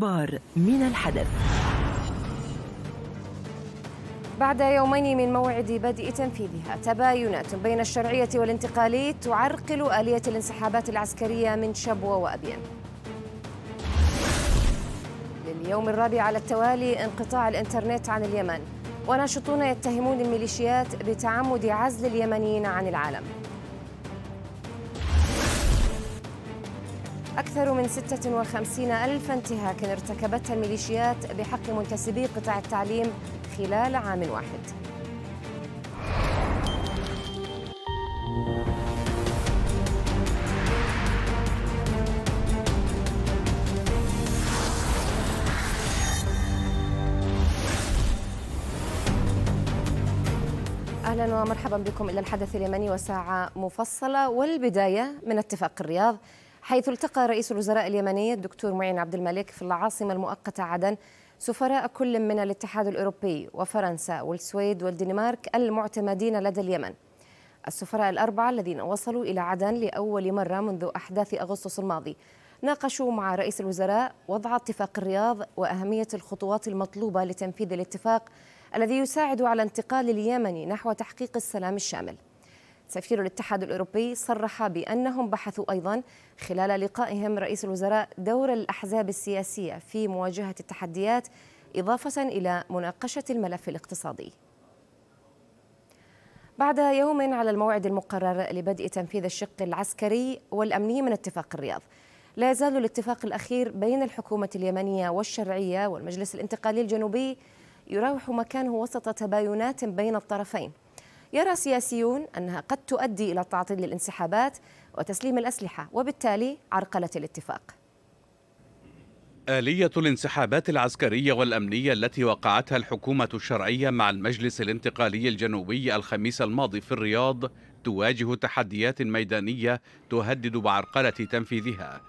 أخبار من الحدث. بعد يومين من موعد بدء تنفيذها تباينات بين الشرعية والانتقالي تعرقل آلية الانسحابات العسكرية من شبوة وأبين لليوم الرابع على التوالي انقطاع الإنترنت عن اليمن وناشطون يتهمون الميليشيات بتعمد عزل اليمنيين عن العالم. أكثر من 56 ألف انتهاك ارتكبتها الميليشيات بحق منتسبي قطاع التعليم خلال عام واحد. أهلا ومرحبا بكم إلى الحدث اليمني وساعة مفصلة والبداية من اتفاق الرياض حيث التقى رئيس الوزراء اليمني الدكتور معين عبد الملك في العاصمة المؤقتة عدن سفراء كل من الاتحاد الأوروبي وفرنسا والسويد والدنمارك المعتمدين لدى اليمن. السفراء الأربعة الذين وصلوا إلى عدن لأول مرة منذ أحداث أغسطس الماضي ناقشوا مع رئيس الوزراء وضع اتفاق الرياض وأهمية الخطوات المطلوبة لتنفيذ الاتفاق الذي يساعد على انتقال اليمن نحو تحقيق السلام الشامل. سفير الاتحاد الأوروبي صرح بأنهم بحثوا أيضا خلال لقائهم رئيس الوزراء دور الأحزاب السياسية في مواجهة التحديات إضافة إلى مناقشة الملف الاقتصادي. بعد يوم على الموعد المقرر لبدء تنفيذ الشق العسكري والأمني من اتفاق الرياض. لا يزال الاتفاق الأخير بين الحكومة اليمنية والشرعية والمجلس الانتقالي الجنوبي يراوح مكانه وسط تباينات بين الطرفين. يرى سياسيون أنها قد تؤدي إلى تعطيل الانسحابات وتسليم الأسلحة وبالتالي عرقلة الاتفاق آلية الانسحابات العسكرية والأمنية التي وقعتها الحكومة الشرعية مع المجلس الانتقالي الجنوبي الخميس الماضي في الرياض تواجه تحديات ميدانية تهدد بعرقلة تنفيذها.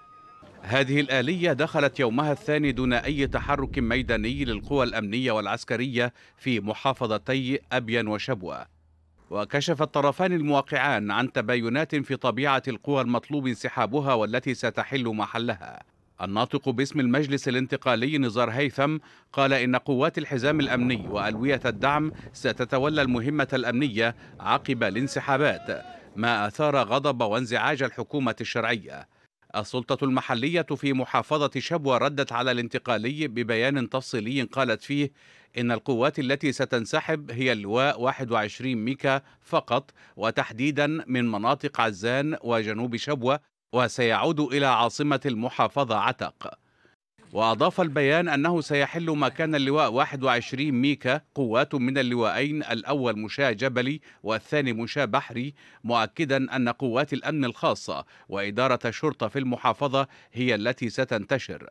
هذه الآلية دخلت يومها الثاني دون أي تحرك ميداني للقوى الأمنية والعسكرية في محافظتي أبين وشبوة. وكشف الطرفان الموقعان عن تباينات في طبيعة القوى المطلوب انسحابها والتي ستحل محلها. الناطق باسم المجلس الانتقالي نزار هيثم قال إن قوات الحزام الأمني وألوية الدعم ستتولى المهمة الأمنية عقب الانسحابات ما أثار غضب وانزعاج الحكومة الشرعية. السلطة المحلية في محافظة شبوة ردت على الانتقالي ببيان تفصيلي قالت فيه إن القوات التي ستنسحب هي اللواء 21 ميكا فقط وتحديدا من مناطق عزان وجنوب شبوة وسيعود إلى عاصمة المحافظة عتق. وأضاف البيان أنه سيحل مكان اللواء 21 ميكا قوات من اللواءين الأول مشاة جبلي والثاني مشاة بحري مؤكدا أن قوات الأمن الخاصة وإدارة الشرطة في المحافظة هي التي ستنتشر.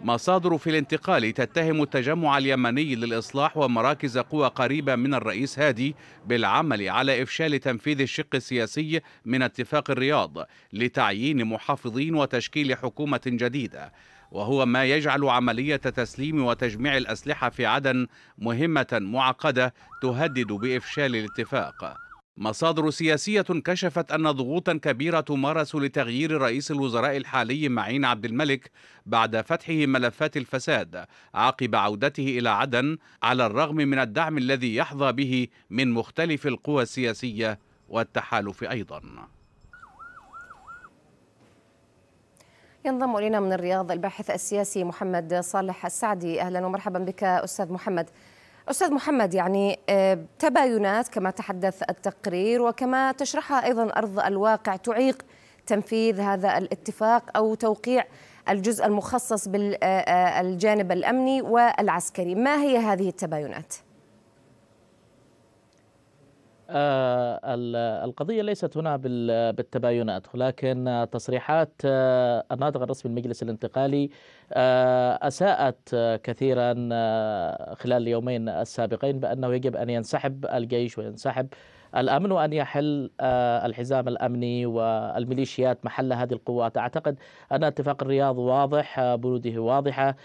مصادر في الانتقال تتهم التجمع اليمني للإصلاح ومراكز قوى قريبة من الرئيس هادي بالعمل على إفشال تنفيذ الشق السياسي من اتفاق الرياض لتعيين محافظين وتشكيل حكومة جديدة. وهو ما يجعل عملية تسليم وتجميع الأسلحة في عدن مهمة معقدة تهدد بإفشال الاتفاق. مصادر سياسية كشفت أن ضغوطا كبيرة تمارس لتغيير رئيس الوزراء الحالي معين عبد الملك بعد فتحه ملفات الفساد عقب عودته إلى عدن على الرغم من الدعم الذي يحظى به من مختلف القوى السياسية والتحالف أيضا. ينضم إلينا من الرياض الباحث السياسي محمد صالح السعدي. أهلا ومرحبا بك أستاذ محمد. أستاذ محمد يعني آه، تباينات كما تحدث التقرير وكما تشرحها أيضا أرض الواقع تعيق تنفيذ هذا الاتفاق أو توقيع الجزء المخصص بالجانب الأمني والعسكري. ما هي هذه التباينات؟ آه، القضية ليست هنا بالتباينات ولكن تصريحات آه، الناطق الرسمي المجلس الانتقالي آه، أساءت كثيرا خلال اليومين السابقين بأنه يجب أن ينسحب الجيش وينسحب الأمن وأن يحل الحزام الأمني والميليشيات محل هذه القوات. أعتقد أن اتفاق الرياض واضح بنوده واضحة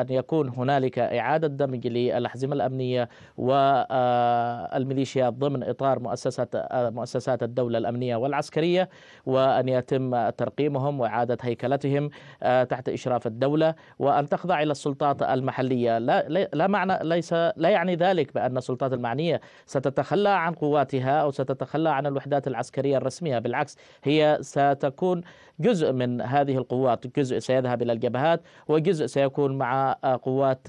أن يكون هنالك إعادة دمج للأحزمة الأمنية والميليشيات ضمن إطار مؤسسات مؤسسات الدولة الأمنية والعسكرية وأن يتم ترقيمهم وإعادة هيكلتهم تحت إشراف الدولة وأن تخضع إلى السلطات المحلية. لا, لا معنى ليس لا يعني ذلك بأن السلطات المعنية ستتخلى عن قواتها أو ستتخلى عن الوحدات العسكرية الرسمية. بالعكس هي ستكون جزء من هذه القوات جزء سيذهب إلى الجبهات وجزء سيكون مع قوات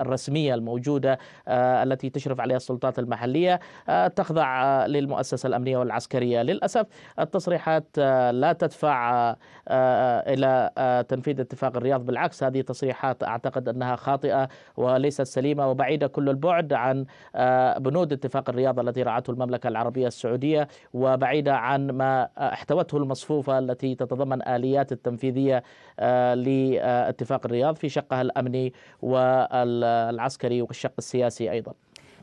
الرسمية الموجودة آه، التي تشرف عليها السلطات المحلية آه، تخضع للمؤسسة الأمنية والعسكرية. للأسف التصريحات آه، لا تدفع إلى تنفيذ اتفاق الرياض بالعكس هذه تصريحات أعتقد أنها خاطئة وليست سليمة وبعيدة كل البعد عن بنود اتفاق الرياض التي رعته المملكة العربية السعودية وبعيدة عن ما احتوته المصفوفة التي تتضمن آليات التنفيذية لاتفاق الرياض في شقها الأمني والعسكري والشق السياسي أيضا.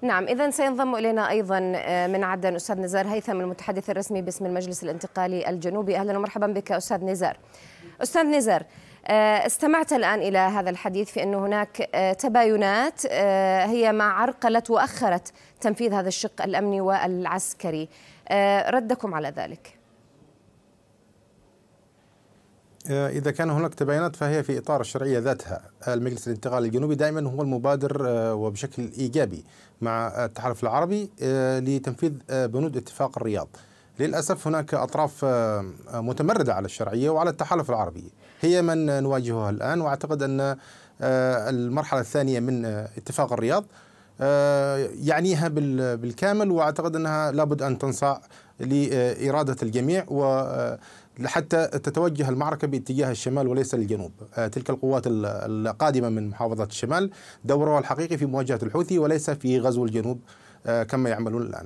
نعم إذا سينضم إلينا أيضا من عدن أستاذ نزار هيثم المتحدث الرسمي باسم المجلس الانتقالي الجنوبي. أهلا ومرحبا بك أستاذ نزار. أستاذ نزار استمعت الآن إلى هذا الحديث في أن هناك تباينات هي ما عرقلت وأخرت تنفيذ هذا الشق الأمني والعسكري. ردكم على ذلك آه، إذا كان هناك تباينات فهي في إطار الشرعية ذاتها. المجلس الانتقالي الجنوبي دائما هو المبادر آه، وبشكل إيجابي مع التحالف العربي آه، لتنفيذ بنود اتفاق الرياض. للأسف هناك أطراف متمردة على الشرعية وعلى التحالف العربي. هي من نواجهها الآن وأعتقد أن المرحلة الثانية من اتفاق الرياض يعنيها بالكامل وأعتقد أنها لابد أن تنصاع لإرادة الجميع و لحتى تتوجه المعركة باتجاه الشمال وليس الجنوب آه، تلك القوات القادمة من محافظة الشمال. دورها الحقيقي في مواجهة الحوثي وليس في غزو الجنوب آه، كما يعملون الآن.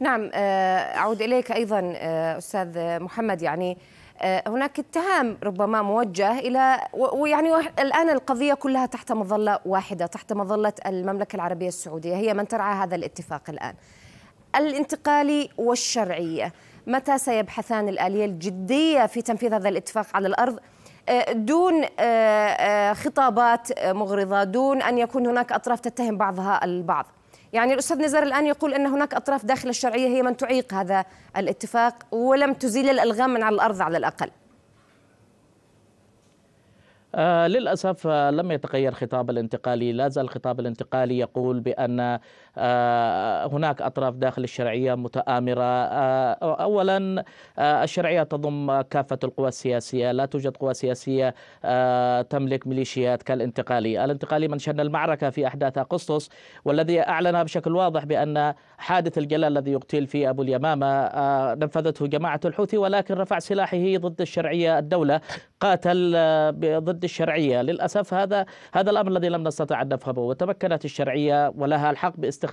نعم آه، أعود إليك أيضا أستاذ محمد. يعني هناك اتهام ربما موجه إلى ويعني الآن القضية كلها تحت مظلة واحدة تحت مظلة المملكة العربية السعودية. هي من ترعى هذا الاتفاق الآن. الانتقالي والشرعيه متى سيبحثان الآلية الجدية في تنفيذ هذا الاتفاق على الأرض؟ آه، دون آه، آه، خطابات مغرضة دون أن يكون هناك أطراف تتهم بعضها البعض. يعني الأستاذ نزار الآن يقول أن هناك أطراف داخل الشرعية هي من تعيق هذا الاتفاق ولم تزيل الألغام من على الأرض على الأقل. آه للأسف آه لم يتغير خطاب الانتقالي. لا زال الخطاب الانتقالي يقول بأن هناك أطراف داخل الشرعية متآمرة. آه أولا آه الشرعية تضم كافة القوى السياسية. لا توجد قوى سياسية آه تملك ميليشيات كالانتقالي الانتقالي من شن المعركة في أحداث أغسطس والذي أعلن بشكل واضح بأن حادث الجلال الذي يقتل في أبو اليمامة آه نفذته جماعة الحوثي ولكن رفع سلاحه ضد الشرعية الدولة قاتل آه ضد الشرعية. للأسف هذا هذا الأمر الذي لم نستطع أن نفهمه. وتمكنت الشرعية ولها الحق باستخدام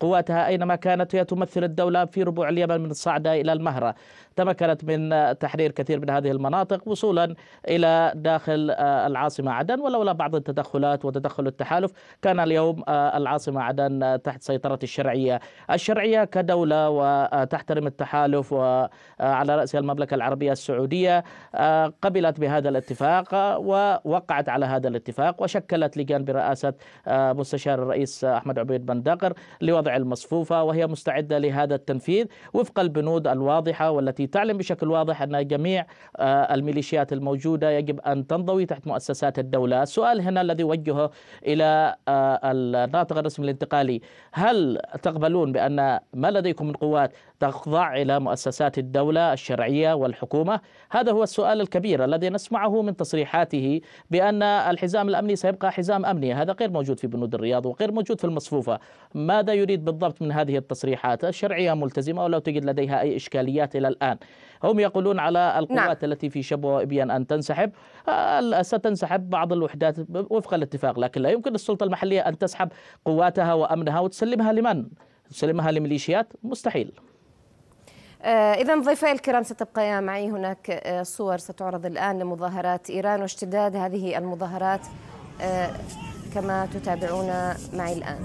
قواتها أينما كانت هي تمثل الدولة في ربوع اليمن من الصعده إلى المهرة. تمكنت من تحرير كثير من هذه المناطق وصولا إلى داخل آه، العاصمة عدن ولولا بعض التدخلات وتدخل التحالف كان اليوم آه، العاصمة عدن تحت سيطرة الشرعية، الشرعية كدولة وتحترم التحالف وعلى رأس المملكة العربية السعودية آه، قبلت بهذا الاتفاق ووقعت على هذا الاتفاق وشكلت لجان برئاسة مستشار الرئيس أحمد عبيد بن دقر لوضع المصفوفة وهي مستعدة لهذا التنفيذ وفق البنود الواضحة والتي تعلم بشكل واضح أن جميع آه، الميليشيات الموجودة يجب أن تنضوي تحت مؤسسات الدولة. السؤال هنا الذي وجهه إلى آه، الناطق الرسمي الانتقالي. هل تقبلون بأن ما لديكم من قوات تخضع إلى مؤسسات الدولة الشرعية والحكومة؟ هذا هو السؤال الكبير الذي نسمعه من تصريحاته بأن الحزام الأمني سيبقى حزام أمني. هذا غير موجود في بنود الرياض وغير موجود في المصفوفة. ماذا يريد بالضبط من هذه التصريحات؟ الشرعية ملتزمة ولو تجد لديها أي إشكاليات إلى الآن. هم يقولون على القوات نعم. التي في شبوة وإبيان أن تنسحب. ستنسحب بعض الوحدات وفق الاتفاق لكن لا يمكن السلطة المحلية أن تسحب قواتها وأمنها وتسلمها لمن؟ تسلمها لميليشيات؟ مستحيل. آه، إذا ضيفي الكرام ستبقيا معي هناك آه، صور ستعرض الآن لمظاهرات إيران واشتداد هذه المظاهرات آه، كما تتابعون معي الآن.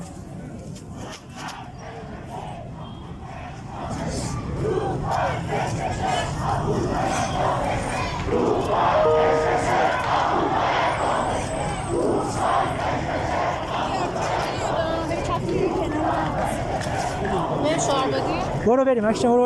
Meşhur What a very much, all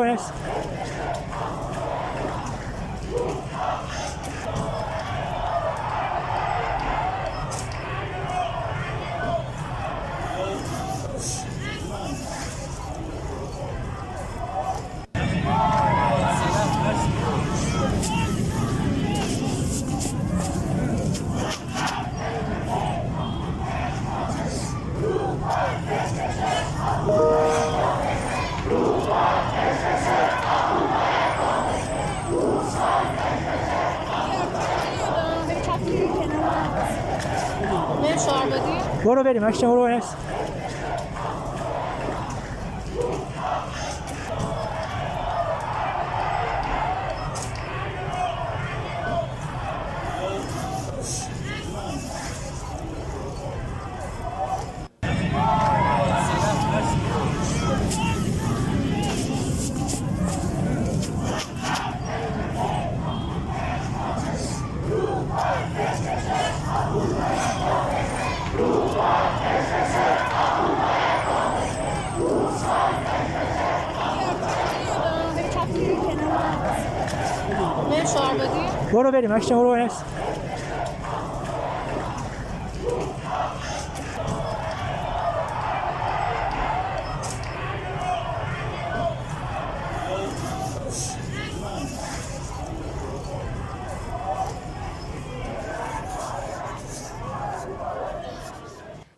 べるマキちゃんフォローです برو هست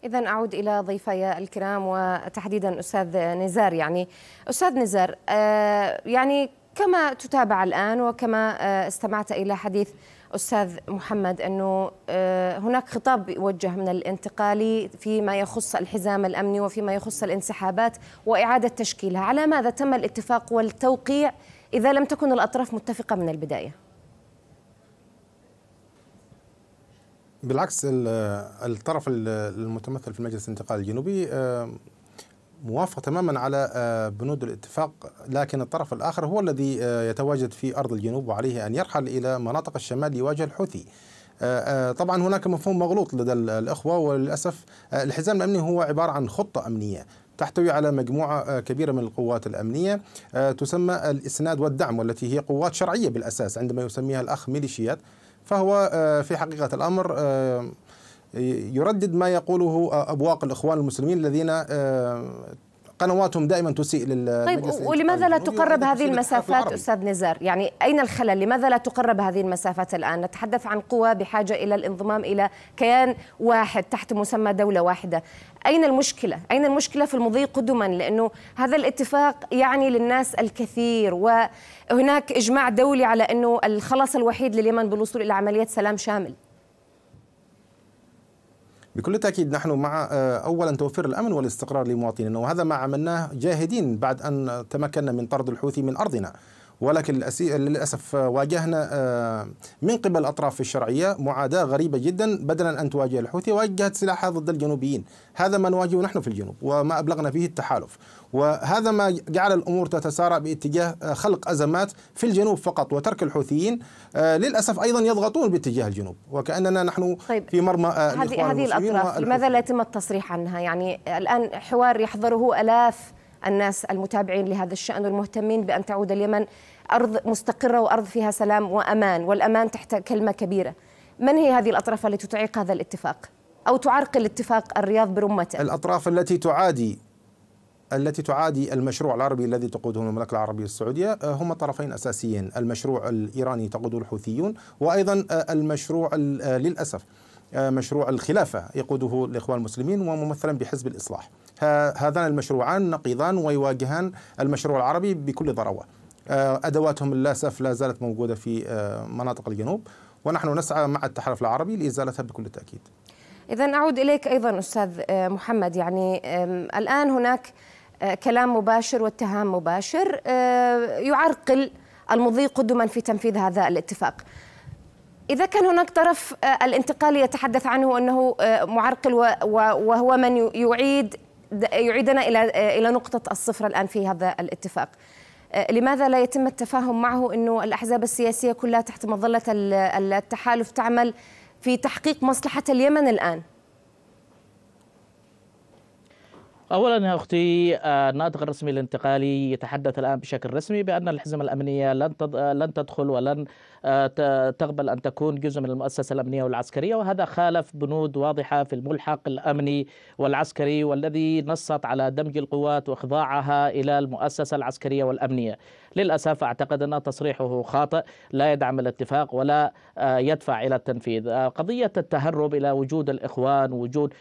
إذا أعود إلى ضيفي الكرام وتحديدا أستاذ نزار يعني أستاذ نزار آه، يعني كما تتابع الآن وكما آه، استمعت إلى حديث أستاذ محمد أنه آه، هناك خطاب يوجه من الانتقالي فيما يخص الحزام الأمني وفيما يخص الانسحابات وإعادة تشكيلها. على ماذا تم الاتفاق والتوقيع إذا لم تكن الأطراف متفقة من البداية؟ بالعكس الطرف المتمثل في المجلس الانتقالي الجنوبي موافق تماما على آه، بنود الاتفاق لكن الطرف الآخر هو الذي آه، يتواجد في أرض الجنوب وعليه أن يرحل إلى مناطق الشمال ليواجه الحوثي. آه، طبعا هناك مفهوم مغلوط لدى الإخوة وللأسف الحزام الأمني هو عبارة عن خطة أمنية تحتوي على مجموعة كبيرة من القوات الأمنية تسمى الإسناد والدعم والتي هي قوات شرعية بالأساس عندما يسميها الأخ ميليشيات. فهو في حقيقة الأمر يردد ما يقوله أبواق الإخوان المسلمين الذين آه، قنواتهم دائما تسيء لل طيب ولماذا لا تقرب هذه المسافات أستاذ نزار؟ يعني أين الخلل؟ لماذا لا تقرب هذه المسافات الآن؟ نتحدث عن قوى بحاجة إلى الانضمام إلى كيان واحد تحت مسمى دولة واحدة. أين المشكلة؟ أين المشكلة في المضي قدما؟ لأنه هذا الاتفاق يعني للناس الكثير وهناك إجماع دولي على أنه الخلاص الوحيد لليمن بالوصول إلى عملية سلام شامل. بكل تأكيد نحن مع آه، أولا توفير الأمن والاستقرار لمواطنينا وهذا ما عملناه جاهدين بعد أن تمكنا من طرد الحوثي من أرضنا. ولكن للأسف واجهنا آه، من قبل الاطراف الشرعية معاداة غريبة جدا بدلا أن تواجه الحوثي وجهت سلاحها ضد الجنوبيين. هذا ما نواجهه نحن في الجنوب وما أبلغنا فيه التحالف. وهذا ما جعل الأمور تتسارع باتجاه آه، خلق أزمات في الجنوب فقط وترك الحوثيين آه، للأسف أيضا يضغطون باتجاه الجنوب. وكأننا نحن طيب في مرمى هذه هذه الأطراف لماذا لا يتم التصريح عنها؟ يعني الآن حوار يحضره آلاف الناس المتابعين لهذا الشأن والمهتمين بأن تعود اليمن. أرض مستقرة وأرض فيها سلام وأمان والأمان تحت كلمة كبيرة. من هي هذه الأطراف التي تعيق هذا الاتفاق؟ أو تعرقل اتفاق الرياض برمتة. الأطراف التي تعادي التي تعادي المشروع العربي الذي تقوده المملكة العربية السعودية آه، هما طرفين أساسيين. المشروع الإيراني تقوده الحوثيون وأيضا آه، المشروع آه، للأسف مشروع الخلافة يقوده الإخوان المسلمين وممثلا بحزب الإصلاح. هذان المشروعان نقيضان ويواجهان المشروع العربي بكل ضروة أدواتهم للأسف لا زالت موجودة في آه، مناطق الجنوب ونحن نسعى مع التحالف العربي لإزالتها بكل تأكيد. إذا أعود إليك أيضا أستاذ آه، محمد. يعني الآن هناك كلام مباشر واتهام مباشر يعرقل المضي قدما في تنفيذ هذا الاتفاق. إذا كان هناك طرف الانتقالي يتحدث عنه أنه معرقل وهو من يعيد يعيدنا إلى إلى نقطة الصفر الآن في هذا الاتفاق. آه، لماذا لا يتم التفاهم معه أنه الأحزاب السياسية كلها تحت مظلة التحالف تعمل في تحقيق مصلحة اليمن الآن؟ اولا يا أختي آه، الناطق الرسمي الانتقالي يتحدث الآن بشكل رسمي بأن الحزمه الأمنية لن لن تدخل ولن آه، تقبل أن تكون جزء من المؤسسة الأمنية والعسكرية وهذا خالف بنود واضحة في الملحق الأمني والعسكري والذي نصت على دمج القوات وإخضاعها إلى المؤسسة العسكرية والأمنية. للأسف أعتقد أن تصريحه خاطئ لا يدعم الاتفاق ولا آه، يدفع إلى التنفيذ. قضية التهرب إلى وجود الإخوان وجود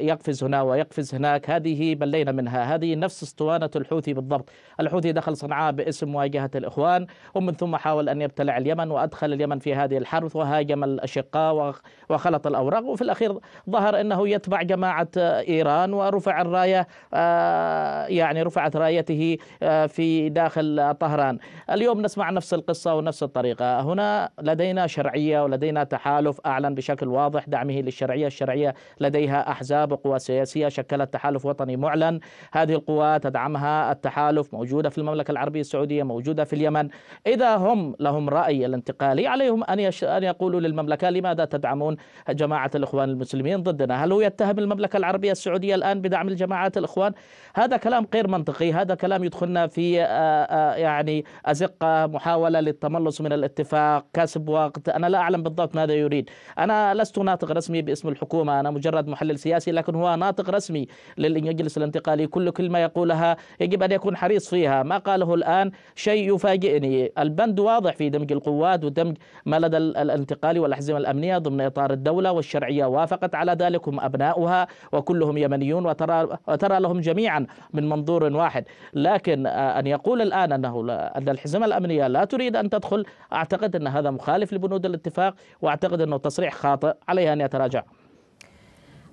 يقفز هنا ويقفز هنا هناك هذه بلينا منها هذه نفس اسطوانة الحوثي بالضبط الحوثي دخل صنعاء باسم مواجهة الإخوان ومن ثم حاول أن يبتلع اليمن وأدخل اليمن في هذه الحرب وهاجم الأشقاء وخلط الأوراق. وفي الأخير ظهر أنه يتبع جماعة إيران ورفع الراية آه، يعني رفعت رايته آه، في داخل طهران. اليوم نسمع نفس القصة ونفس الطريقة. هنا لدينا شرعية ولدينا تحالف أعلن بشكل واضح دعمه للشرعية. الشرعية لديها أحزاب وقوى سياسية شكلت تحالف وطني معلن. هذه القوات تدعمها. التحالف موجودة في المملكة العربية السعودية موجودة في اليمن. إذا هم لهم رأي الانتقالي عليهم أن أن يقولوا للمملكة لماذا تدعمون جماعة الإخوان المسلمين ضدنا؟ هل هو يتهم المملكة العربية السعودية الآن بدعم الجماعات الإخوان؟ هذا كلام غير منطقي هذا كلام يدخلنا في يعني أزقة محاولة للتملص من الاتفاق كسب وقت. أنا لا أعلم بالضبط ماذا يريد. أنا لست ناطق رسمي باسم الحكومة أنا مجرد محلل سياسي لكن هو ناطق رسمي للمجلس الانتقالي. كل كلمة يقولها يجب أن يكون حريص فيها. ما قاله الآن شيء يفاجئني. البند واضح في دمج القوات ودمج ما لدى الانتقالي والأحزمة الأمنية ضمن إطار الدولة والشرعية وافقت على ذلك هم أبناؤها وكلهم يمنيون وترى, وترى لهم جميعا من منظور واحد. لكن أن يقول الآن أنه أن الحزمة الأمنية لا تريد أن تدخل أعتقد أن هذا مخالف لبنود الاتفاق وأعتقد أنه تصريح خاطئ عليها أن يتراجع.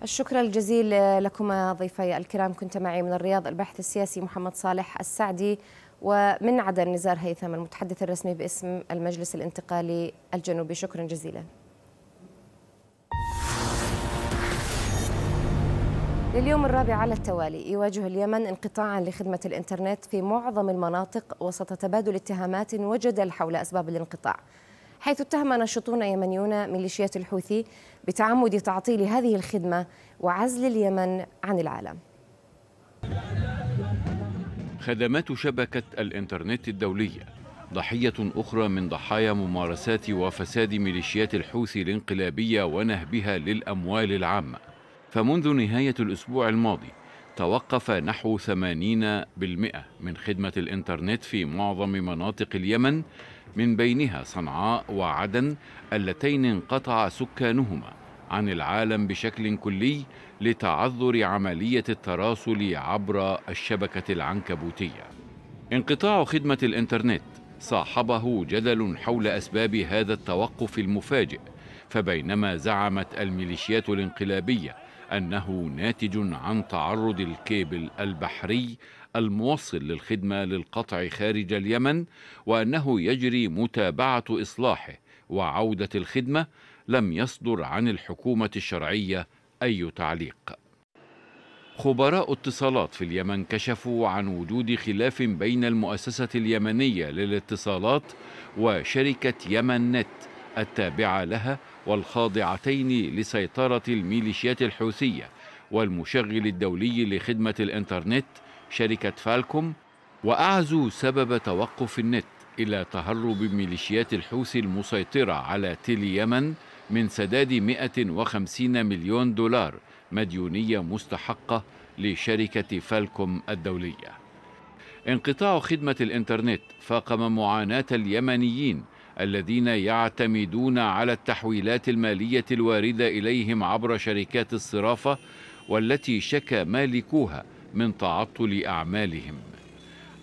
الشكر الجزيل لكما ضيفي الكرام. كنت معي من الرياض الباحث السياسي محمد صالح السعدي. ومن عدن نزار هيثم المتحدث الرسمي باسم المجلس الانتقالي الجنوبي شكرا جزيلا. لليوم الرابع على التوالي يواجه اليمن انقطاعا لخدمة الإنترنت في معظم المناطق وسط تبادل اتهامات وجدل حول أسباب الانقطاع حيث اتهم ناشطون يمنيون ميليشيات الحوثي بتعمد تعطيل هذه الخدمة وعزل اليمن عن العالم. خدمات شبكة الإنترنت الدولية ضحية أخرى من ضحايا ممارسات وفساد ميليشيات الحوثي الانقلابية ونهبها للأموال العامة. فمنذ نهاية الأسبوع الماضي توقف نحو 80% من خدمة الإنترنت في معظم مناطق اليمن من بينها صنعاء وعدن اللتين انقطع سكانهما عن العالم بشكل كلي لتعذر عملية التراسل عبر الشبكة العنكبوتية. انقطاع خدمة الإنترنت صاحبه جدل حول أسباب هذا التوقف المفاجئ فبينما زعمت الميليشيات الانقلابية أنه ناتج عن تعرض الكيبل البحري الموصل للخدمة للقطع خارج اليمن وأنه يجري متابعة إصلاحه وعودة الخدمة لم يصدر عن الحكومة الشرعية أي تعليق. خبراء اتصالات في اليمن كشفوا عن وجود خلاف بين المؤسسة اليمنية للاتصالات وشركة يمن نت التابعة لها والخاضعتين لسيطرة الميليشيات الحوثية والمشغل الدولي لخدمة الإنترنت شركة فالكوم وأعزوا سبب توقف النت إلى تهرب ميليشيات الحوثي المسيطرة على تل يمن من سداد 150 مليون دولار مديونية مستحقة لشركة فالكوم الدولية. انقطاع خدمة الإنترنت فاقم معاناة اليمنيين الذين يعتمدون على التحويلات المالية الواردة إليهم عبر شركات الصرافة والتي شكى مالكوها من تعطل أعمالهم.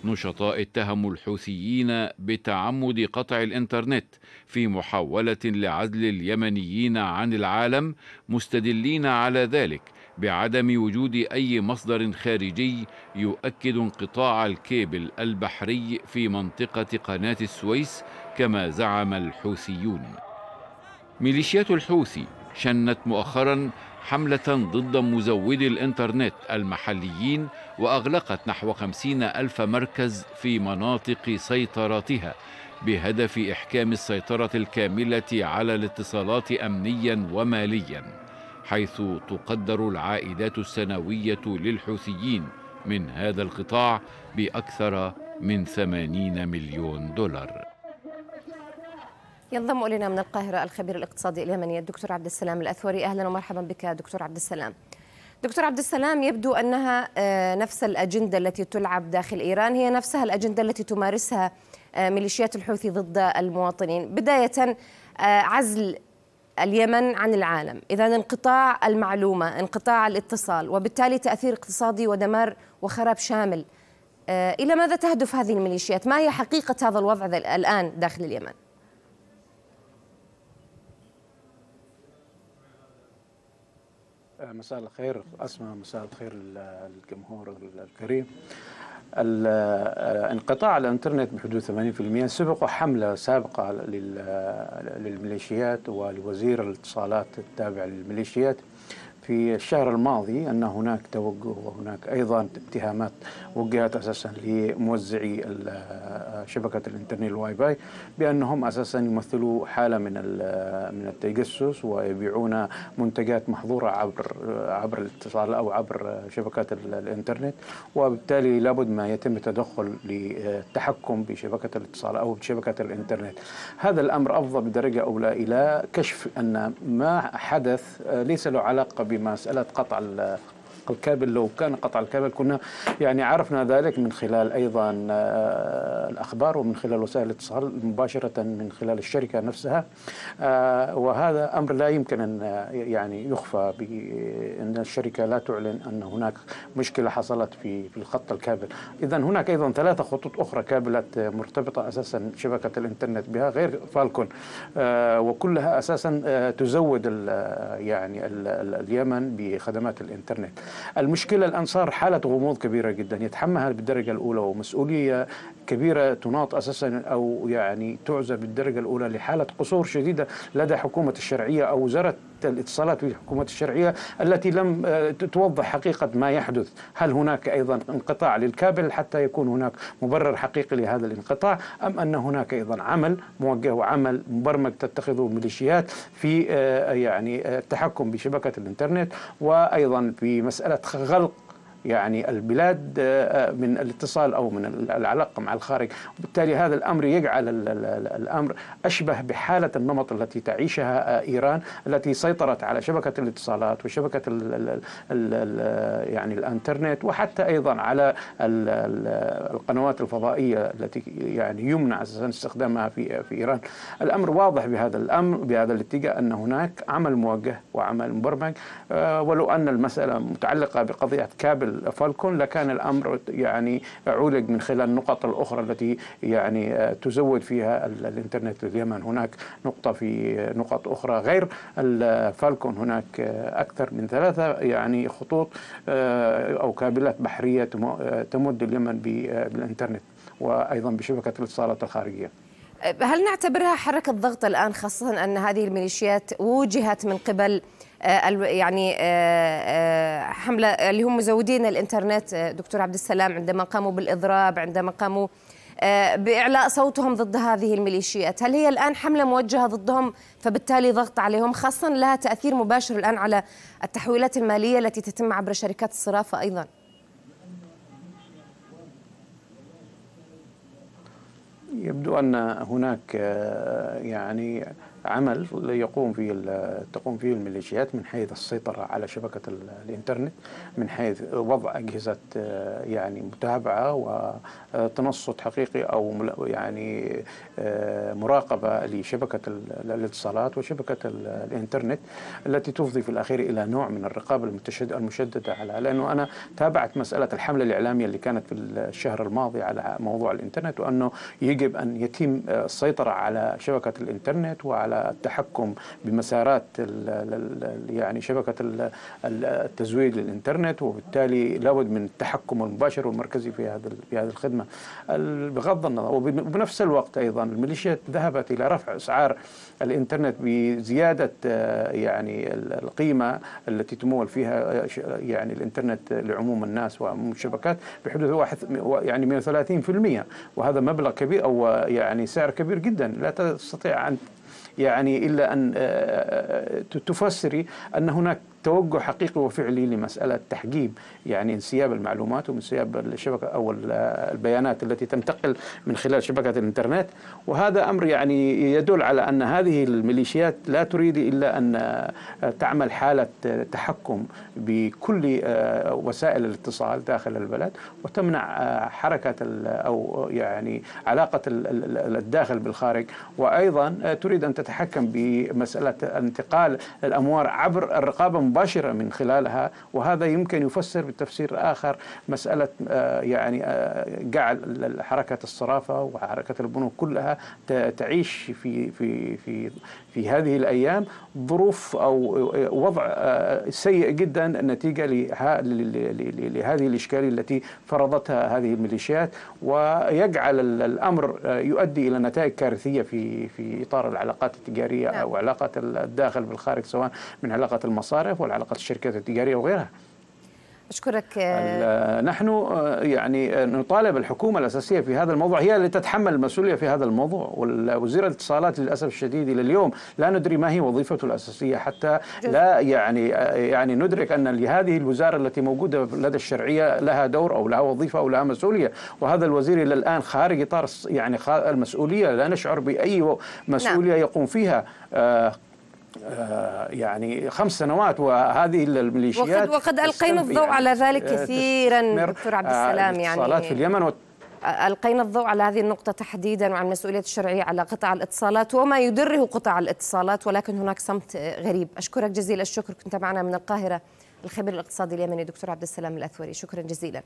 نشطاء اتهموا الحوثيين بتعمد قطع الإنترنت في محاولة لعزل اليمنيين عن العالم مستدلين على ذلك بعدم وجود أي مصدر خارجي يؤكد انقطاع الكيبل البحري في منطقة قناة السويس كما زعم الحوثيون. ميليشيات الحوثي شنت مؤخرا حملة ضد مزودي الإنترنت المحليين وأغلقت نحو خمسين ألف مركز في مناطق سيطرتها بهدف إحكام السيطرة الكاملة على الاتصالات أمنيا وماليا حيث تقدر العائدات السنوية للحوثيين من هذا القطاع بأكثر من 80 مليون دولار. ينضم إلينا من القاهرة الخبير الاقتصادي اليمني الدكتور عبد السلام الأثوري أهلا ومرحبا بك دكتور عبد السلام. دكتور عبد السلام يبدو أنها آه، نفس الأجندة التي تلعب داخل إيران هي نفسها الأجندة التي تمارسها آه، ميليشيات الحوثي ضد المواطنين، بداية آه، عزل اليمن عن العالم، إذا انقطاع المعلومة، انقطاع الاتصال، وبالتالي تأثير اقتصادي ودمار وخراب شامل. إلى ماذا تهدف هذه الميليشيات؟ ما هي حقيقة هذا الوضع الآن داخل اليمن؟ مساء الخير. أسمع مساء الخير للجمهور الكريم. انقطاع الإنترنت بحدود 80% سبق حملة سابقة للميليشيات ولوزير الاتصالات التابع للميليشيات. في الشهر الماضي أن هناك توجه وهناك أيضا اتهامات وجهت أساسا لموزعي شبكة الإنترنت الواي فاي بأنهم أساسا يمثلوا حالة من من التجسس ويبيعون منتجات محظورة عبر عبر الاتصال أو عبر شبكات الإنترنت وبالتالي لابد ما يتم التدخل للتحكم بشبكة الاتصال أو بشبكة الإنترنت. هذا الأمر أفضى بدرجة أولى إلى كشف أن ما حدث ليس له علاقة بمسألة قطع الكابل لو كان قطع الكابل كنا يعني عرفنا ذلك من خلال أيضا آه، الأخبار ومن خلال وسائل الاتصال مباشرة من خلال الشركة نفسها. آه، وهذا أمر لا يمكن أن يعني يخفى بان الشركة لا تعلن أن هناك مشكلة حصلت في في الخط الكابل. اذا هناك أيضا ثلاثة خطوط أخرى كابلات مرتبطة أساسا شبكة الإنترنت بها غير فالكون. آه، وكلها أساسا تزود يعني اليمن بخدمات الإنترنت. المشكلة الآن صار حالة غموض كبيرة جدا يتحملها بالدرجة الأولى ومسؤولية كبيرة تناط أساسا أو يعني تعزى بالدرجة الأولى لحالة قصور شديدة لدى حكومة الشرعية أو وزارة الاتصالات في الحكومة الشرعية التي لم آه، توضح حقيقة ما يحدث. هل هناك أيضا انقطاع للكابل حتى يكون هناك مبرر حقيقي لهذا الانقطاع أم أن هناك أيضا عمل موجه وعمل مبرمج تتخذه ميليشيات في آه، يعني التحكم بشبكة الإنترنت وأيضا في مسألة غلق يعني البلاد آه، من الاتصال أو من العلاقة مع الخارج. وبالتالي هذا الأمر يجعل الأمر أشبه بحالة النمط التي تعيشها آه، إيران التي سيطرت على شبكة الاتصالات وشبكة يعني الإنترنت وحتى أيضا على القنوات الفضائية التي يعني يمنع استخدامها في في إيران. الأمر واضح بهذا الأمر بهذا الاتجاه أن هناك عمل موجه وعمل مبرمج آه، ولو أن المسألة متعلقة بقضية كابل فالكون لكان الأمر يعني عولج من خلال النقط الأخرى التي يعني آه، تزود فيها الإنترنت لليمن هناك نقطة في نقط أخرى غير الفالكون هناك آه، أكثر من ثلاثة يعني خطوط آه، أو كابلات بحرية تمد اليمن بالإنترنت وأيضا بشبكة الاتصالات الخارجية. هل نعتبرها حركة ضغط الآن خاصة أن هذه الميليشيات وجهت من قبل آه، يعني آه، آه، حملة اللي هم مزودين الإنترنت دكتور عبد السلام عندما قاموا بالإضراب عندما قاموا بإعلاء صوتهم ضد هذه الميليشيات. هل هي الآن حملة موجهة ضدهم فبالتالي ضغط عليهم خاصة لها تأثير مباشر الآن على التحويلات المالية التي تتم عبر شركات الصرافة أيضاً؟ يبدو أن هناك يعني عمل يقوم فيه تقوم فيه الميليشيات من حيث السيطرة على شبكة الإنترنت من حيث وضع أجهزة آه، يعني متابعة وتنصت حقيقي أو يعني آه، مراقبة لشبكة الاتصالات وشبكة الإنترنت التي تفضي في الأخير إلى نوع من الرقابة المشددة على لأنه أنا تابعت مسألة الحملة الإعلامية اللي كانت في الشهر الماضي على موضوع الإنترنت وأنه يجب أن يتم السيطرة على شبكة الإنترنت وعلى التحكم بمسارات يعني شبكة التزويد للإنترنت وبالتالي لابد من التحكم المباشر والمركزي في هذا في هذه الخدمة. بغض النظر وبنفس الوقت أيضا الميليشيات ذهبت إلى رفع أسعار الإنترنت بزيادة يعني القيمة التي تمول فيها يعني الإنترنت لعموم الناس وعموم الشبكات بحدود واحد يعني 130% وهذا مبلغ كبير أو يعني سعر كبير جدا. لا تستطيع أن يعني إلا أن آه، آه، تفسري أن هناك توجه حقيقي وفعلي لمسألة تحجيب يعني انسياب المعلومات وانسياب الشبكة أو البيانات التي تنتقل من خلال شبكة الإنترنت. وهذا أمر يعني يدل على أن هذه الميليشيات لا تريد إلا أن تعمل حالة تحكم بكل وسائل الاتصال داخل البلد وتمنع حركة أو يعني علاقة الداخل بالخارج. وأيضا تريد أن تتحكم بمسألة انتقال الاموال عبر الرقابة مباشرة من خلالها وهذا يمكن يفسر بتفسير اخر مسألة يعني جعل حركة الصرافة وحركة البنوك كلها تعيش في في في في هذه الأيام ظروف أو وضع سيء جدا نتيجة لهذه الإشكالية التي فرضتها هذه الميليشيات ويجعل الأمر يؤدي إلى نتائج كارثية في في إطار العلاقات التجارية أو علاقات الداخل بالخارج سواء من علاقة المصارف والعلاقات الشركات التجارية وغيرها. أشكرك نحن يعني نطالب الحكومة الأساسية في هذا الموضوع هي اللي تتحمل المسؤولية في هذا الموضوع ووزير الاتصالات للأسف الشديد إلى اليوم لا ندري ما هي وظيفته الأساسية حتى لا يعني يعني ندرك أن لهذه الوزارة التي موجودة لدى الشرعية لها دور أو لها وظيفة أو لها مسؤولية وهذا الوزير إلى الآن خارج إطار يعني المسؤولية لا نشعر بأي مسؤولية نعم. يقوم فيها يعني خمس سنوات وهذه الميليشيات وقد, وقد ألقينا الضوء يعني على ذلك كثيرا دكتور عبد السلام يعني في اليمن و... ألقينا الضوء على هذه النقطة تحديدا وعن المسؤولية الشرعية على قطاع الاتصالات وما يدره قطاع الاتصالات ولكن هناك صمت غريب. أشكرك جزيل الشكر. كنت معنا من القاهرة الخبير الاقتصادي اليمني دكتور عبد السلام الأثوري. شكرا جزيلا.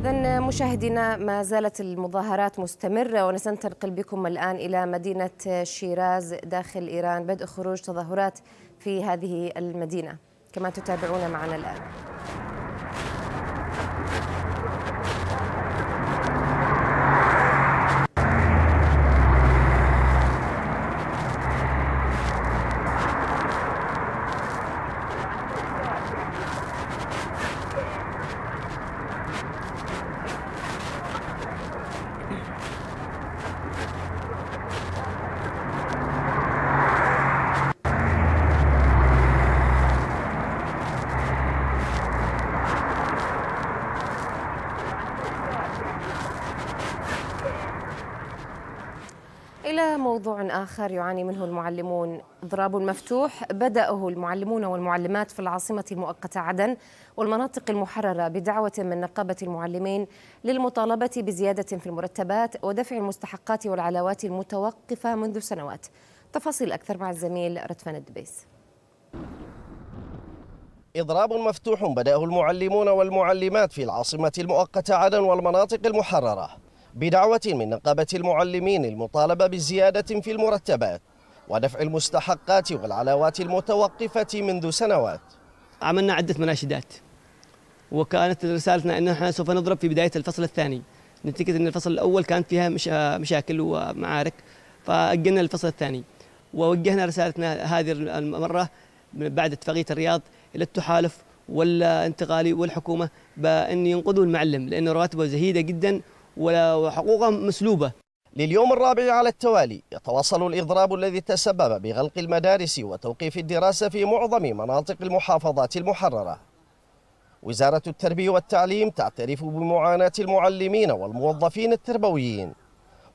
إذا مشاهدينا ما زالت المظاهرات مستمرة ونسنتقل بكم الآن إلى مدينة شيراز داخل إيران. بدء خروج تظاهرات في هذه المدينة كما تتابعون معنا الآن موضوع آخر يعاني منه المعلمون. إضراب مفتوح بدأه المعلمون والمعلمات في العاصمة المؤقتة عدن والمناطق المحررة بدعوة من نقابة المعلمين للمطالبة بزيادة في المرتبات ودفع المستحقات والعلاوات المتوقفة منذ سنوات. تفاصيل أكثر مع الزميل رتفان الدبيس. إضراب مفتوح بدأه المعلمون والمعلمات في العاصمة المؤقتة عدن والمناطق المحررة. بدعوة من نقابة المعلمين المطالبة بزيادة في المرتبات ودفع المستحقات والعلاوات المتوقفة منذ سنوات. عملنا عدة مناشدات وكانت رسالتنا أن سوف نضرب في بداية الفصل الثاني. نتيجة أن الفصل الأول كانت فيها مش مشاكل ومعارك فأجلنا الفصل الثاني. ووجهنا رسالتنا هذه المرة بعد اتفاقية الرياض إلى التحالف والانتقالي والحكومة بأن ينقذوا المعلم لأن رواتبه زهيدة جدا وحقوقهم مسلوبة. لليوم الرابع على التوالي يتواصل الإضراب الذي تسبب بغلق المدارس وتوقيف الدراسة في معظم مناطق المحافظات المحررة. وزارة التربية والتعليم تعترف بمعاناة المعلمين والموظفين التربويين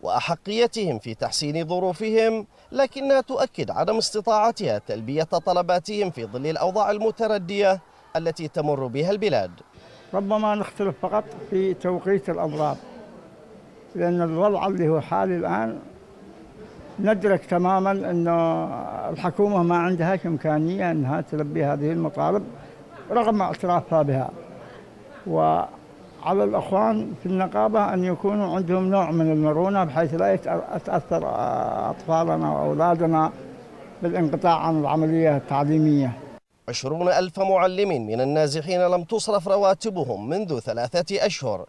وأحقيتهم في تحسين ظروفهم لكنها تؤكد عدم استطاعتها تلبية طلباتهم في ظل الأوضاع المتردية التي تمر بها البلاد. ربما نختلف فقط في توقيت الأضراب. لأن الوضع اللي هو حالي الآن ندرك تماما أن الحكومة ما عندها إمكانية أنها تلبي هذه المطالب رغم اعترافها بها. وعلى الأخوان في النقابة أن يكونوا عندهم نوع من المرونة بحيث لا يتأثر أطفالنا وأولادنا بالانقطاع عن العملية التعليمية. عشرون ألف معلم من النازحين لم تصرف رواتبهم منذ ثلاثة أشهر.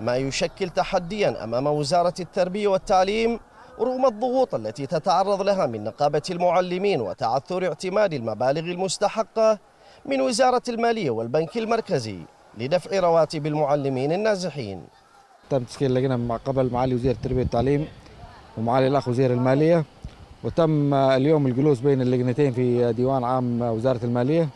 ما يشكل تحديا أمام وزارة التربية والتعليم رغم الضغوط التي تتعرض لها من نقابة المعلمين وتعثر اعتماد المبالغ المستحقة من وزارة المالية والبنك المركزي لدفع رواتب المعلمين النازحين. تم تشكيل لجنة مع قبل معالي وزير التربية والتعليم ومعالي الأخ وزير المالية. وتم اليوم الجلوس بين اللجنتين في ديوان عام وزارة المالية.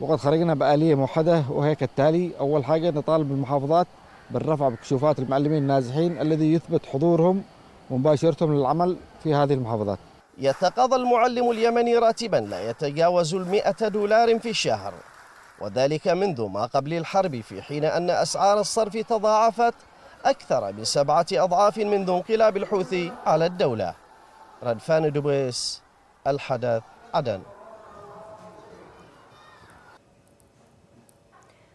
وقد خرجنا بآلية موحدة وهي كالتالي أول حاجة نطالب المحافظات بالرفع بكشوفات المعلمين النازحين الذي يثبت حضورهم ومباشرتهم للعمل في هذه المحافظات. يتقاضى المعلم اليمني راتبا لا يتجاوز المئة دولار في الشهر وذلك منذ ما قبل الحرب في حين أن أسعار الصرف تضاعفت أكثر من سبعة أضعاف منذ انقلاب الحوثي على الدولة. ردفان دبيس الحدث عدن.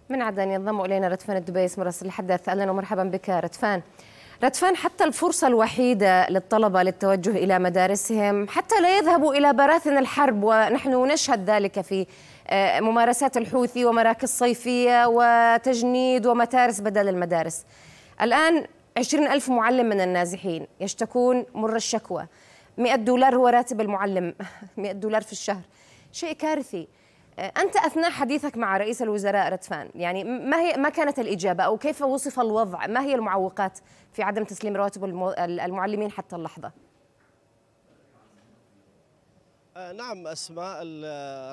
من عدن ينضم إلينا ردفان الدبيس مراسل الحدث أهلا ومرحبا بك ردفان ردفان حتى الفرصة الوحيدة للطلبة للتوجه إلى مدارسهم حتى لا يذهبوا إلى براثن الحرب ونحن نشهد ذلك في آه، ممارسات الحوثي ومراكز صيفية وتجنيد ومتارس بدل المدارس. الآن عشرين ألف معلم من النازحين يشتكون مر الشكوى. مئة دولار هو راتب المعلم مئة دولار في الشهر. شيء كارثي. أنت أثناء حديثك مع رئيس الوزراء ردفان يعني ما هي ما كانت الإجابة أو كيف وصف الوضع؟ ما هي المعوقات في عدم تسليم رواتب المعلمين حتى اللحظة؟ نعم أسماء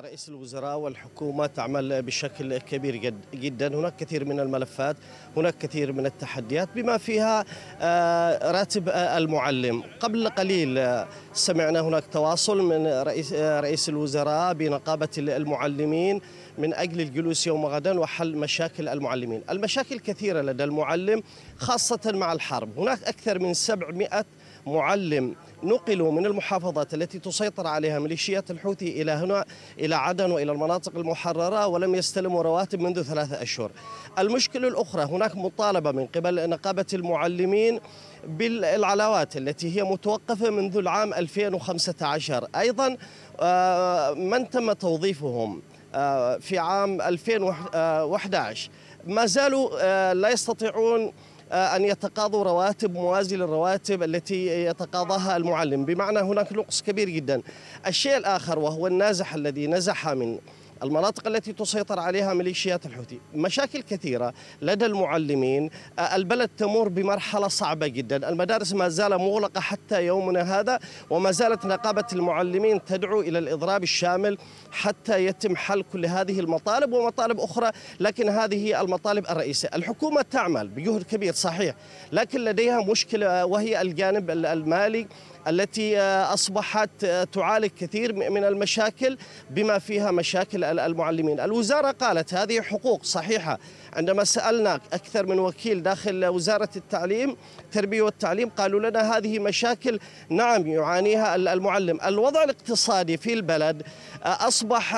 رئيس الوزراء والحكومة تعمل بشكل كبير جدا. هناك كثير من الملفات هناك كثير من التحديات بما فيها آه، راتب المعلم. قبل قليل آه، سمعنا هناك تواصل من رئيس, رئيس الوزراء بنقابة المعلمين من أجل الجلوس يوم غدا وحل مشاكل المعلمين. المشاكل كثيرة لدى المعلم خاصة مع الحرب. هناك أكثر من 700 معلم نقلوا من المحافظات التي تسيطر عليها ميليشيات الحوثي إلى هنا إلى عدن وإلى المناطق المحررة ولم يستلموا رواتب منذ ثلاثة أشهر. المشكلة الأخرى هناك مطالبة من قبل نقابة المعلمين بالعلاوات التي هي متوقفة منذ العام 2015 أيضا آه، من تم توظيفهم؟ آه، في عام 2011 ما زالوا آه، لا يستطيعون آه، أن يتقاضوا رواتب موازية للرواتب التي يتقاضاها المعلم. بمعنى هناك نقص كبير جدا. الشيء الآخر وهو النازح الذي نزح من المناطق التي تسيطر عليها ميليشيات الحوثي. مشاكل كثيرة لدى المعلمين. آه، البلد تمر بمرحلة صعبة جدا. المدارس ما زال مغلقة حتى يومنا هذا وما زالت نقابة المعلمين تدعو إلى الإضراب الشامل حتى يتم حل كل هذه المطالب ومطالب أخرى لكن هذه المطالب الرئيسية. الحكومة تعمل بجهد كبير صحيح لكن لديها مشكلة وهي الجانب المالي. التي آه، أصبحت آه، تعالج كثير من المشاكل بما فيها مشاكل المعلمين. الوزارة قالت هذه حقوق صحيحة. عندما سألنا أكثر من وكيل داخل وزارة التعليم التربية والتعليم قالوا لنا هذه مشاكل نعم يعانيها المعلم. الوضع الاقتصادي في البلد آه، أصبح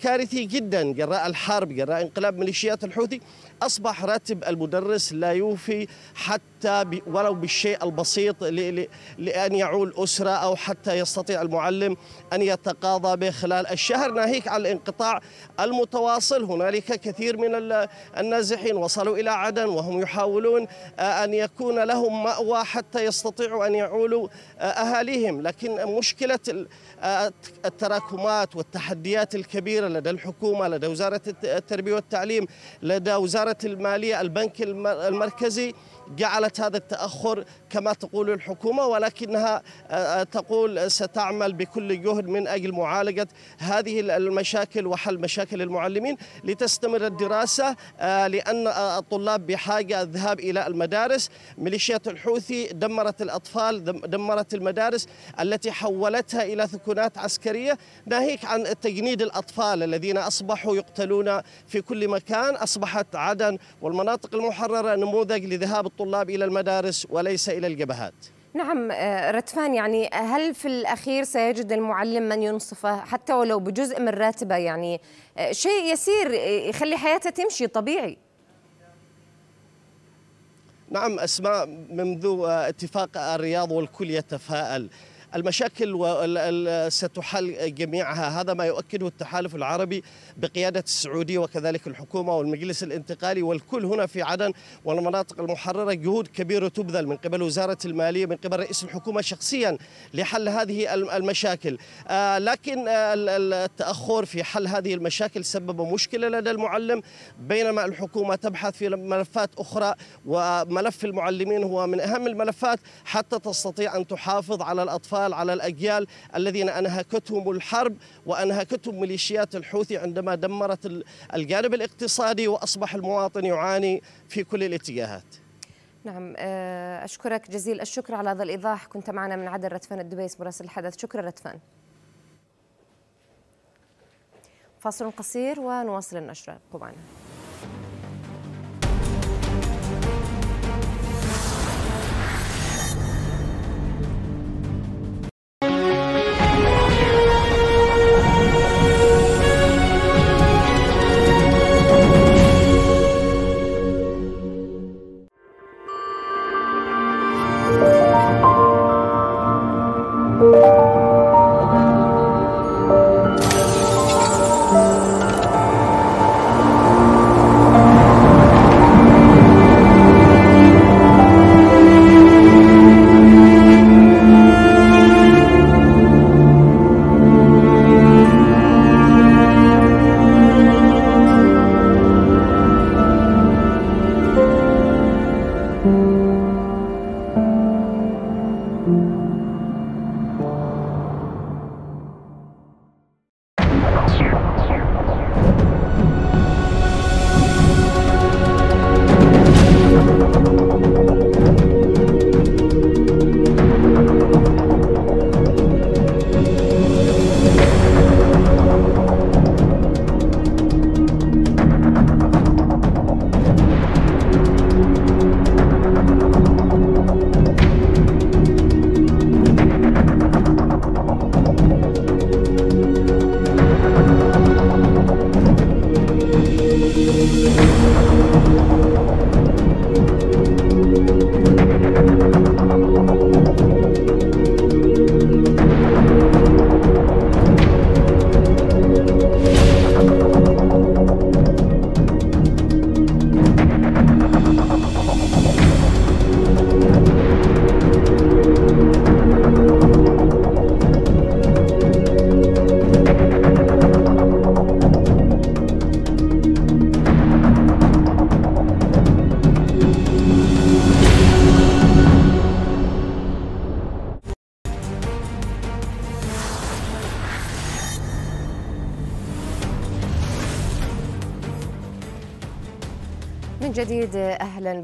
كارثي جدا. جراء الحرب جراء انقلاب ميليشيات الحوثي أصبح راتب المدرس لا يوفي حتى ولو بالشيء البسيط لأن يعول أسرة أو حتى يستطيع المعلم أن يتقاضى به خلال الشهر. ناهيك عن الانقطاع المتواصل. هنالك كثير من النازحين وصلوا إلى عدن وهم يحاولون آه، أن يكون لهم مأوى حتى يستطيعوا أن يعولوا آه، أهاليهم. لكن مشكلة آه، التراكمات والتحديات الكبيرة لدى الحكومة لدى وزارة التربية والتعليم لدى وزارة المالية البنك المركزي جعلت هذا التأخر كما تقول الحكومة ولكنها آه، آه، تقول ستعمل بكل جهد من أجل معالجة هذه المشاكل وحل مشاكل المعلمين لتستمر الدراسة آه، لأن الطلاب بحاجة الذهاب إلى المدارس. ميليشيات الحوثي دمرت الأطفال دمرت المدارس التي حولتها إلى ثكنات عسكرية. ناهيك عن تجنيد الأطفال الذين أصبحوا يقتلون في كل مكان. أصبحت عدن والمناطق المحررة نموذج لذهاب الطلاب إلى المدارس وليس إلى الجبهات. نعم آه، رتفان يعني هل في الأخير سيجد المعلم من ينصفه حتى ولو بجزء من راتبة؟ يعني آه، شيء يسير يخلي حياته تمشي طبيعي. نعم أسماء منذ آه، اتفاق الرياض والكل يتفاءل المشاكل ستحل جميعها. هذا ما يؤكده التحالف العربي بقيادة السعودية وكذلك الحكومة والمجلس الانتقالي والكل هنا في عدن والمناطق المحررة جهود كبيرة تبذل من قبل وزارة المالية من قبل رئيس الحكومة شخصيا لحل هذه المشاكل. آه، لكن التأخر في حل هذه المشاكل سبب مشكلة لدى المعلم. بينما الحكومة تبحث في ملفات أخرى وملف المعلمين هو من أهم الملفات حتى تستطيع أن تحافظ على الأطفال الأطفال على الأجيال الذين أنهكتهم الحرب وأنهكتهم ميليشيات الحوثي عندما دمرت الجانب الاقتصادي وأصبح المواطن يعاني في كل الاتجاهات. نعم آه، أشكرك جزيل الشكر على هذا الإيضاح. كنت معنا من عدن رتفان الدبيس مراسل الحدث. شكرا رتفان. فاصل قصير ونواصل النشرة. ابقوا معنا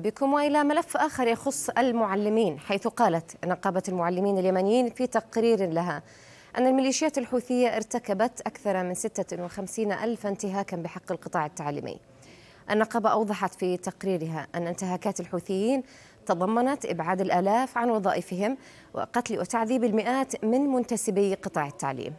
بكم وإلى ملف آخر يخص المعلمين حيث قالت نقابة المعلمين اليمنيين في تقرير لها أن الميليشيات الحوثية ارتكبت أكثر من 56 ألف انتهاكا بحق القطاع التعليمي. النقابة أوضحت في تقريرها أن انتهاكات الحوثيين تضمنت إبعاد الآلاف عن وظائفهم وقتل وتعذيب المئات من منتسبي قطاع التعليم.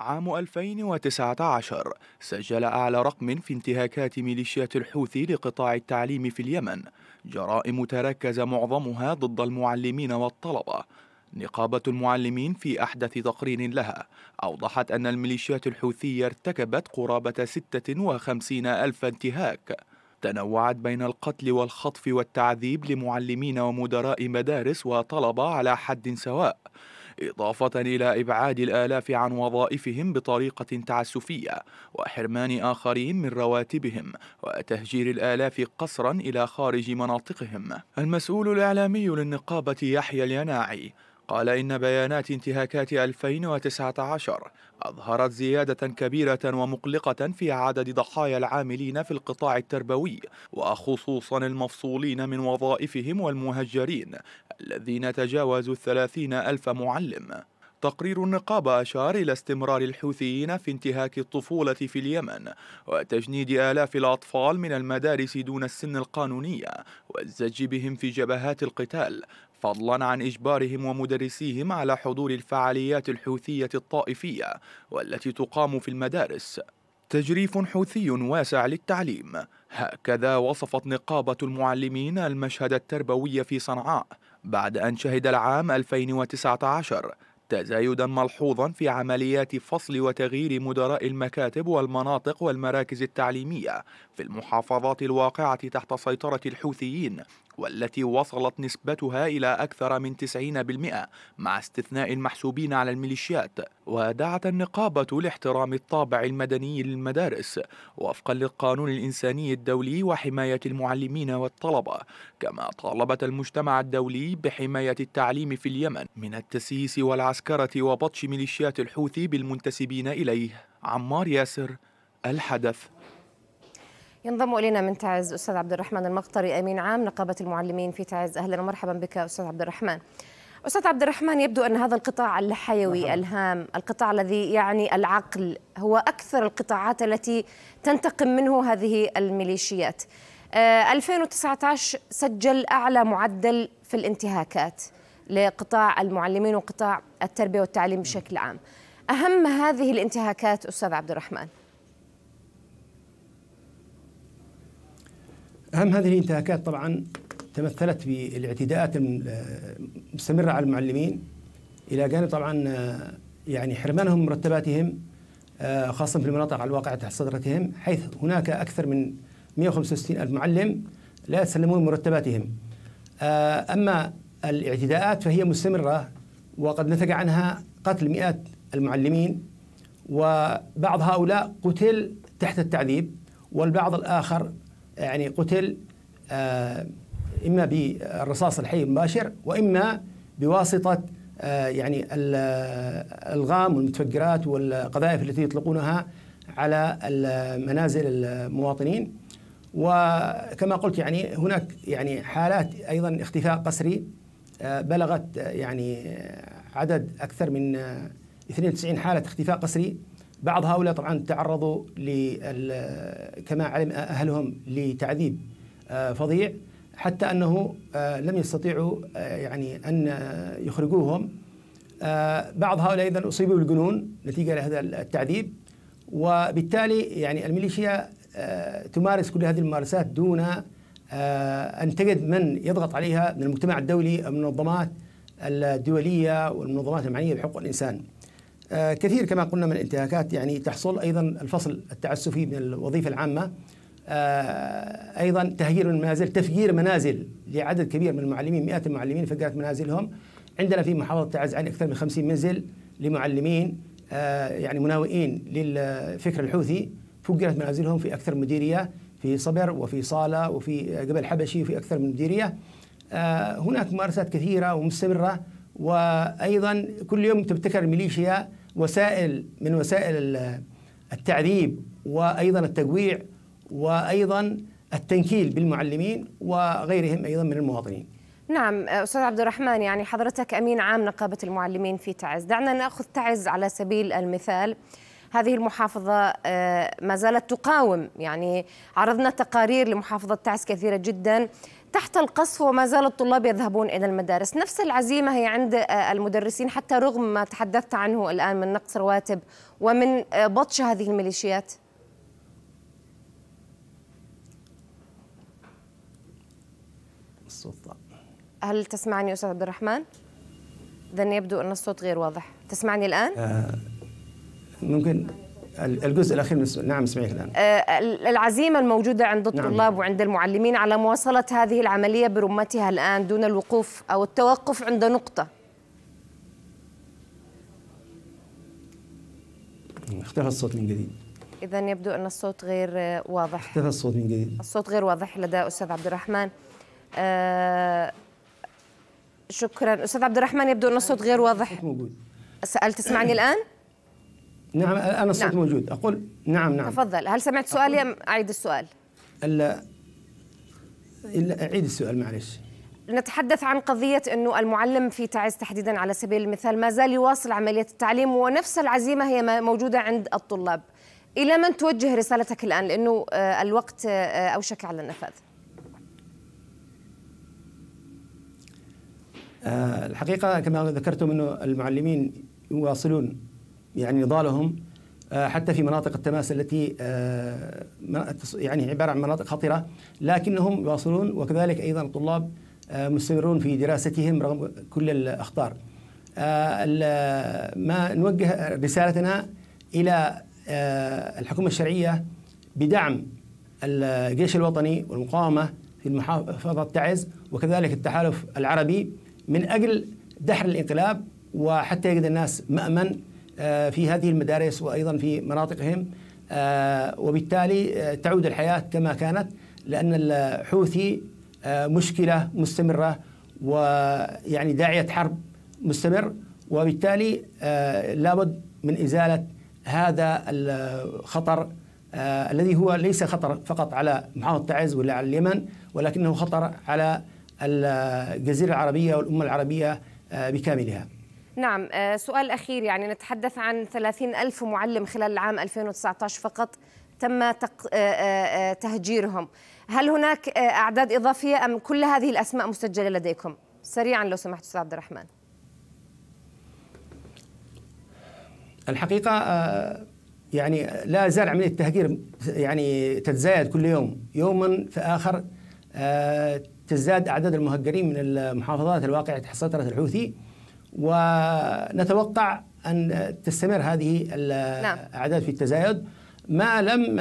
عام 2019 سجل أعلى رقم في انتهاكات ميليشيات الحوثي لقطاع التعليم في اليمن. جرائم تركز معظمها ضد المعلمين والطلبة. نقابة المعلمين في أحدث تقرير لها أوضحت أن الميليشيات الحوثية ارتكبت قرابة 56 ألف انتهاك. تنوعت بين القتل والخطف والتعذيب لمعلمين ومدراء مدارس وطلبة على حد سواء. إضافة إلى إبعاد الآلاف عن وظائفهم بطريقة تعسفية وحرمان آخرين من رواتبهم وتهجير الآلاف قسرا إلى خارج مناطقهم. المسؤول الإعلامي للنقابة يحيى اليناعي قال إن بيانات انتهاكات 2019 أظهرت زيادة كبيرة ومقلقة في عدد ضحايا العاملين في القطاع التربوي وخصوصا المفصولين من وظائفهم والمهجرين الذين تجاوزوا الثلاثين ألف معلم. تقرير النقابة أشار إلى استمرار الحوثيين في انتهاك الطفولة في اليمن وتجنيد آلاف الأطفال من المدارس دون السن القانونية والزج بهم في جبهات القتال فضلا عن إجبارهم ومدرسيهم على حضور الفعاليات الحوثية الطائفية والتي تقام في المدارس. تجريف حوثي واسع للتعليم. هكذا وصفت نقابة المعلمين المشهد التربوي في صنعاء بعد أن شهد العام 2019 تزايدا ملحوظا في عمليات فصل وتغيير مدراء المكاتب والمناطق والمراكز التعليمية في المحافظات الواقعة تحت سيطرة الحوثيين والتي وصلت نسبتها إلى أكثر من 90% مع استثناء المحسوبين على الميليشيات. ودعت النقابة لاحترام الطابع المدني للمدارس وفقا للقانون الإنساني الدولي وحماية المعلمين والطلبة كما طالبت المجتمع الدولي بحماية التعليم في اليمن من التسييس والعسكرة وبطش ميليشيات الحوثي بالمنتسبين إليه. عمار ياسر الحدث. ينضم إلينا من تعز أستاذ عبد الرحمن المقطري أمين عام نقابة المعلمين في تعز أهلا ومرحبا بك أستاذ عبد الرحمن. أستاذ عبد الرحمن يبدو أن هذا القطاع الحيوي نعم. الهام، القطاع الذي يعني العقل هو أكثر القطاعات التي تنتقم منه هذه الميليشيات. 2019 آه، سجل أعلى معدل في الانتهاكات لقطاع المعلمين وقطاع التربية والتعليم بشكل عام. أهم هذه الانتهاكات أستاذ عبد الرحمن. أهم هذه الانتهاكات طبعا تمثلت بالاعتداءات المستمرة على المعلمين. إلى جانب طبعا آه، يعني حرمانهم من مرتباتهم آه، خاصة في المناطق الواقعة تحت صدرتهم حيث هناك أكثر من 165 ألف معلم لا يتسلمون مرتباتهم. آه، أما الاعتداءات فهي مستمرة وقد نتج عنها قتل مئات المعلمين وبعض هؤلاء قتل تحت التعذيب والبعض الآخر يعني قتل آه، إما بالرصاص الحي المباشر وإما بواسطة آه، يعني الألغام والمتفجرات والقذائف التي يطلقونها على منازل المواطنين. وكما قلت يعني هناك يعني حالات أيضا اختفاء قسري آه، بلغت يعني عدد أكثر من 92 حالة اختفاء قسري. بعض هؤلاء طبعا تعرضوا كما علم أهلهم لتعذيب آه، فظيع حتى أنه آه، لم يستطيعوا آه، يعني أن يخرجوهم بعض هؤلاء أيضا أصيبوا بالجنون نتيجة لهذا التعذيب وبالتالي يعني الميليشيا تمارس كل هذه الممارسات دون أن تجد من يضغط عليها من المجتمع الدولي أو المنظمات الدولية والمنظمات المعنية بحقوق الإنسان. آه، كثير كما قلنا من الانتهاكات يعني تحصل أيضا الفصل التعسفي من الوظيفة العامة. آه، أيضا تهجير المنازل تفجير منازل لعدد كبير من المعلمين مئات المعلمين فجرت منازلهم. عندنا في محافظة تعز عن أكثر من 50 منزل لمعلمين آه، يعني مناوئين للفكر الحوثي. فجرت منازلهم في أكثر من مديرية في صبر وفي صالة وفي جبل حبشي وفي أكثر من مديرية. هناك ممارسات كثيرة ومستمرة وأيضا كل يوم تبتكر الميليشيا وسائل من وسائل التعذيب وأيضا التجويع وأيضا التنكيل بالمعلمين وغيرهم أيضا من المواطنين. نعم أستاذ عبد الرحمن يعني حضرتك أمين عام نقابة المعلمين في تعز، دعنا نأخذ تعز على سبيل المثال. هذه المحافظة آه، ما زالت تقاوم يعني عرضنا تقارير لمحافظة تعز كثيرة جدا تحت القصف وما زال الطلاب يذهبون إلى المدارس. نفس العزيمة هي عند آه، المدرسين حتى رغم ما تحدثت عنه الآن من نقص رواتب ومن آه، بطش هذه الميليشيات. الصوت هل تسمعني أستاذ عبد الرحمن؟ إذا يبدو أن الصوت غير واضح. تسمعني الآن؟ آه ممكن. الجزء الأخير من السؤال نعم الان آه، العزيمة الموجودة عند نعم. الطلاب نعم. وعند المعلمين على مواصلة هذه العملية برمتها الآن دون الوقوف أو التوقف عند نقطة. اختفى الصوت من جديد. إذا يبدو أن الصوت غير واضح. اختفى الصوت من جديد. الصوت غير واضح لدى أستاذ عبد الرحمن. آه شكرا. أستاذ عبد الرحمن يبدو أن الصوت غير واضح. موجود. سألت تسمعني الآن؟ نعم أنا الصوت نعم. موجود. أقول نعم نعم. تفضل. هل سمعت سؤالي أم أعيد السؤال؟ لا أعيد السؤال معلش. نتحدث عن قضية أنه المعلم في تعز تحديدا على سبيل المثال ما زال يواصل عملية التعليم ونفس العزيمة هي موجودة عند الطلاب. إلى من توجه رسالتك الآن؟ لأنه آه، الوقت آه، أوشك على النفاذ. آه، الحقيقة كما ذكرتم أنه المعلمين يواصلون يعني نضالهم آه، حتى في مناطق التماس التي آه، يعني عبارة عن مناطق خطرة لكنهم يواصلون وكذلك أيضا الطلاب آه، مستمرون في دراستهم رغم كل الأخطار. ما نوجه رسالتنا إلى الحكومة الشرعية بدعم الجيش الوطني والمقاومة في المحافظة تعز وكذلك التحالف العربي من أجل دحر الانقلاب وحتى يجد الناس مأمن في هذه المدارس وأيضا في مناطقهم آه، وبالتالي تعود الحياة كما كانت لأن الحوثي مشكلة مستمرة ويعني داعية حرب مستمر وبالتالي لابد من إزالة هذا الخطر آه الذي هو ليس خطر فقط على محافظة تعز ولا على اليمن ولكنه خطر على الجزيرة العربية والأمة العربية آه بكاملها. نعم آه سؤال أخير يعني نتحدث عن 30 ألف معلم خلال العام 2019 فقط تم تق... تهجيرهم. هل هناك أعداد إضافية أم كل هذه الأسماء مسجلة لديكم؟ سريعا لو سمحت أستاذ عبد الرحمن. الحقيقة يعني لا زال عملية التهجير يعني تتزايد كل يوم. يوما في آخر تزداد أعداد المهجرين من المحافظات الواقعة تحت سيطرة الحوثي. ونتوقع أن تستمر هذه الأعداد في التزايد. ما لم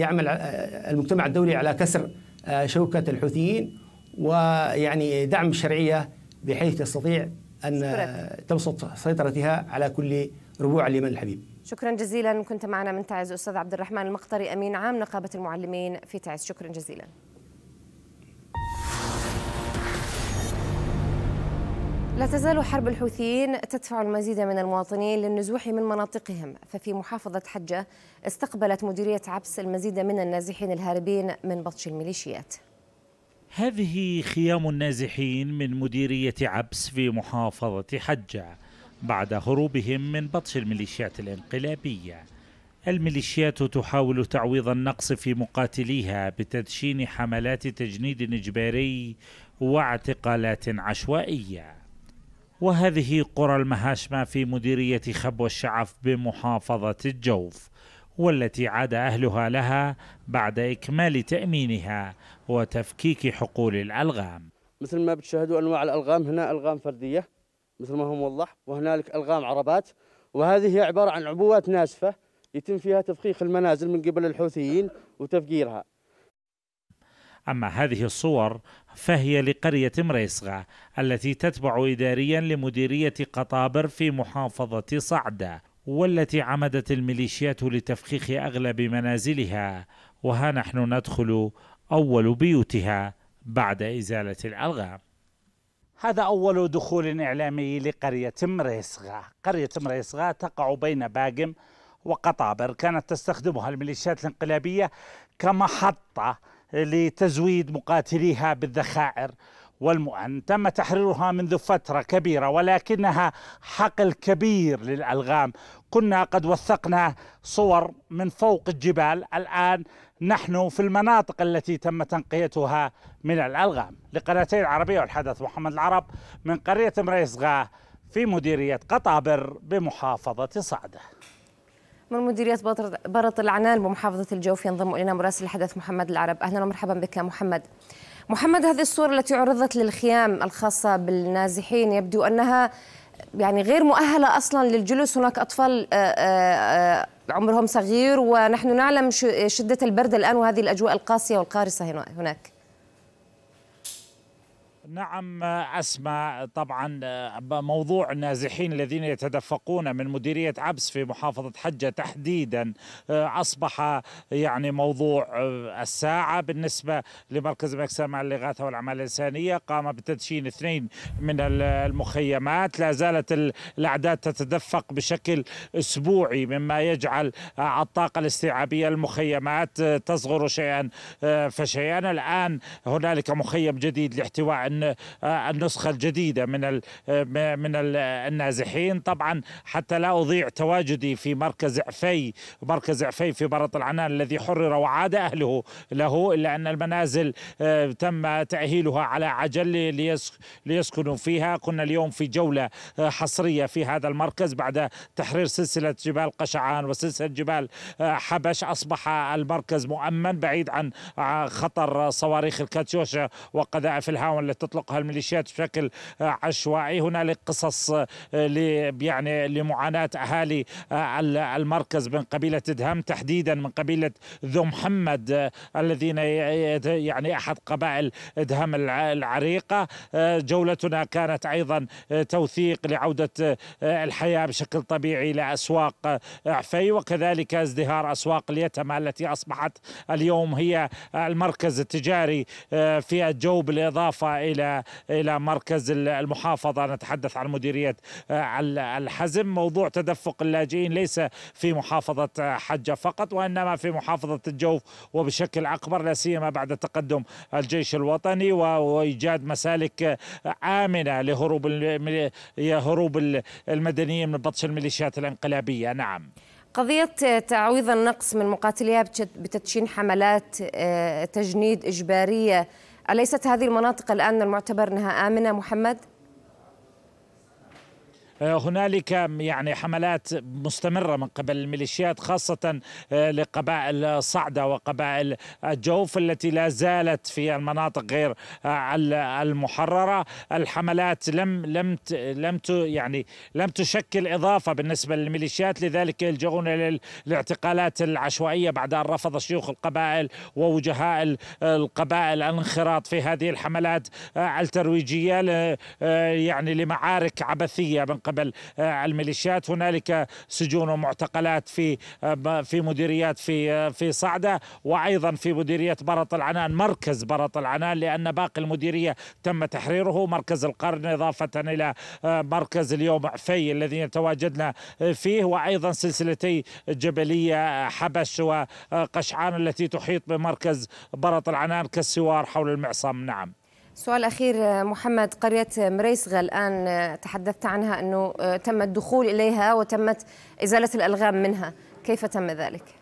يعمل المجتمع الدولي على كسر شوكة الحوثيين ويعني دعم الشرعية بحيث تستطيع أن تبسط سيطرتها على كل ربوع اليمن الحبيب. شكرا جزيلا. كنت معنا من تعز أستاذ عبد الرحمن المقطري أمين عام نقابة المعلمين في تعز. شكرا جزيلا. لا تزال حرب الحوثيين تدفع المزيد من المواطنين للنزوح من مناطقهم ففي محافظة حجة استقبلت مديرية عبس المزيد من النازحين الهاربين من بطش الميليشيات. هذه خيام النازحين من مديرية عبس في محافظة حجة بعد هروبهم من بطش الميليشيات الانقلابية. الميليشيات تحاول تعويض النقص في مقاتليها بتدشين حملات تجنيد إجباري واعتقالات عشوائية. وهذه قرى المهاشمة في مديرية خبو الشعف بمحافظة الجوف والتي عاد أهلها لها بعد إكمال تأمينها وتفكيك حقول الألغام. مثل ما بتشاهدوا أنواع الألغام هنا ألغام فردية مثل ما هو موضح وهنالك ألغام عربات وهذه هي عبارة عن عبوات ناسفة يتم فيها تفخيخ المنازل من قبل الحوثيين وتفجيرها. أما هذه الصور فهي لقرية مريصغة التي تتبع إداريا لمديرية قطابر في محافظة صعدة والتي عمدت الميليشيات لتفخيخ أغلب منازلها. وها نحن ندخل أول بيوتها بعد إزالة الألغام. هذا أول دخول إعلامي لقرية مريصغة قرية مريصغة تقع بين باقم وقطابر كانت تستخدمها الميليشيات الانقلابية كمحطة لتزويد مقاتليها بالذخائر والمؤن. تم تحريرها منذ فترة كبيرة ولكنها حقل كبير للألغام. كنا قد وثقنا صور من فوق الجبال. الآن نحن في المناطق التي تم تنقيتها من الألغام. لقناتين العربية والحدث محمد العرب من قرية مريسغا في مديرية قطابر بمحافظة صعدة. من مديرية برط العنان بمحافظة الجوف ينضم إلينا مراسل الحدث محمد العرب. أهلا ومرحبا بك محمد. محمد هذه الصورة التي عرضت للخيام الخاصة بالنازحين يبدو أنها يعني غير مؤهلة أصلا للجلوس. هناك أطفال آه، آه، آه، عمرهم صغير ونحن نعلم شدة البرد الآن وهذه الأجواء القاسية والقارصة هناك. نعم أسمع طبعا موضوع النازحين الذين يتدفقون من مديرية عبس في محافظة حجة تحديدا أصبح يعني موضوع الساعة بالنسبة لمركز مكسمة الإغاثة والأعمال الإنسانية قام بتدشين اثنين من المخيمات. لا زالت الأعداد تتدفق بشكل أسبوعي مما يجعل الطاقة الاستيعابية المخيمات تصغر شيئا فشيئا. الآن هنالك مخيم جديد لاحتواء النسخة الجديدة من من النازحين. طبعا حتى لا أضيع تواجدي في مركز عفي مركز عفي في برط العنان الذي حرر وعاد أهله له إلا أن المنازل آه، تم تأهيلها على عجل ليسكنوا فيها. كنا اليوم في جولة آه، حصرية في هذا المركز بعد تحرير سلسلة جبال قشعان وسلسلة جبال آه، حبش. أصبح المركز مؤمن بعيد عن خطر صواريخ الكاتيوشا وقذائف الهاون التي تطلقها الميليشيات بشكل عشوائي. هنالك قصص يعني لمعاناة أهالي المركز من قبيلة دهم تحديدا من قبيلة ذو محمد الذين يعني أحد قبائل دهم العريقة. جولتنا كانت أيضا توثيق لعودة الحياة بشكل طبيعي لأسواق عفي. وكذلك ازدهار أسواق اليتمى التي أصبحت اليوم هي المركز التجاري في الجو بالإضافة إلى إلى مركز المحافظة. نتحدث عن مديرية الحزم. موضوع تدفق اللاجئين ليس في محافظة حجة فقط وإنما في محافظة الجوف وبشكل أكبر لا سيما بعد تقدم الجيش الوطني وإيجاد مسالك آمنة لهروب هروب المدنيين من بطش الميليشيات الانقلابية. نعم. قضية تعويض النقص من مقاتليها بتدشين حملات آه، تجنيد إجبارية أليست هذه المناطق الآن المعتبر أنها آمنة محمد؟ آه، هنالك يعني حملات مستمرة من قبل الميليشيات خاصة آه، لقبائل صعدة وقبائل الجوف التي لا زالت في المناطق غير آه، المحررة. الحملات لم لم لم يعني لم تشكل إضافة بالنسبة للميليشيات لذلك يلجؤون إلى الاعتقالات العشوائية بعد أن رفض شيوخ القبائل ووجهاء القبائل الانخراط في هذه الحملات الترويجية يعني لمعارك عبثية من قبل آه، الميليشيات. هنالك سجون ومعتقلات في آه، في مديريات في آه، في صعدة وأيضا في مديرية برط العنان مركز برط العنان لأن باقي المديرية تم تحريره. مركز القرن إضافة إلى مركز اليوم عفي الذي تواجدنا فيه وأيضا سلسلتي الجبليه حبش وقشعان التي تحيط بمركز برط العنان كالسوار حول المعصم. نعم. سؤال أخير محمد قرية مريسغة الآن تحدثت عنها أنه تم الدخول إليها وتمت إزالة الألغام منها كيف تم ذلك؟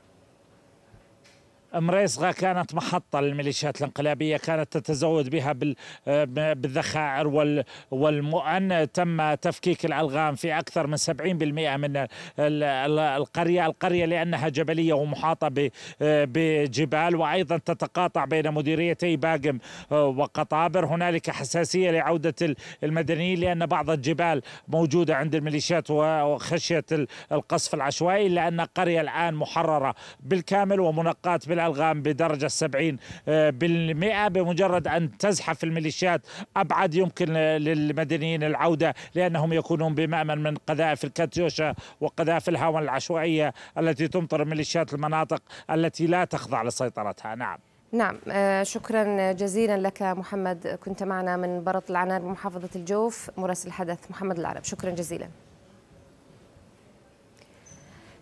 مريصغة كانت محطة للميليشيات الانقلابية كانت تتزود بها بالذخائر والمؤن. تم تفكيك الألغام في أكثر من 70% من القرية القرية لأنها جبلية ومحاطة بجبال وأيضا تتقاطع بين مديريتي باقم وقطابر. هنالك حساسية لعودة المدنيين لأن بعض الجبال موجودة عند الميليشيات وخشية القصف العشوائي لأن القرية الآن محررة بالكامل ومنقاة بالألغام بدرجة 70 آه، بالمئة بمجرد أن تزحف الميليشيات أبعد يمكن للمدنيين العودة لأنهم يكونون بمأمن من قذائف الكاتيوشا وقذائف الهاون العشوائية التي تمطر ميليشيات المناطق التي لا تخضع لسيطرتها. نعم. نعم آه، شكرا جزيلا لك محمد. كنت معنا من برط العنان بمحافظة الجوف مراسل الحدث محمد العرب. شكرا جزيلا.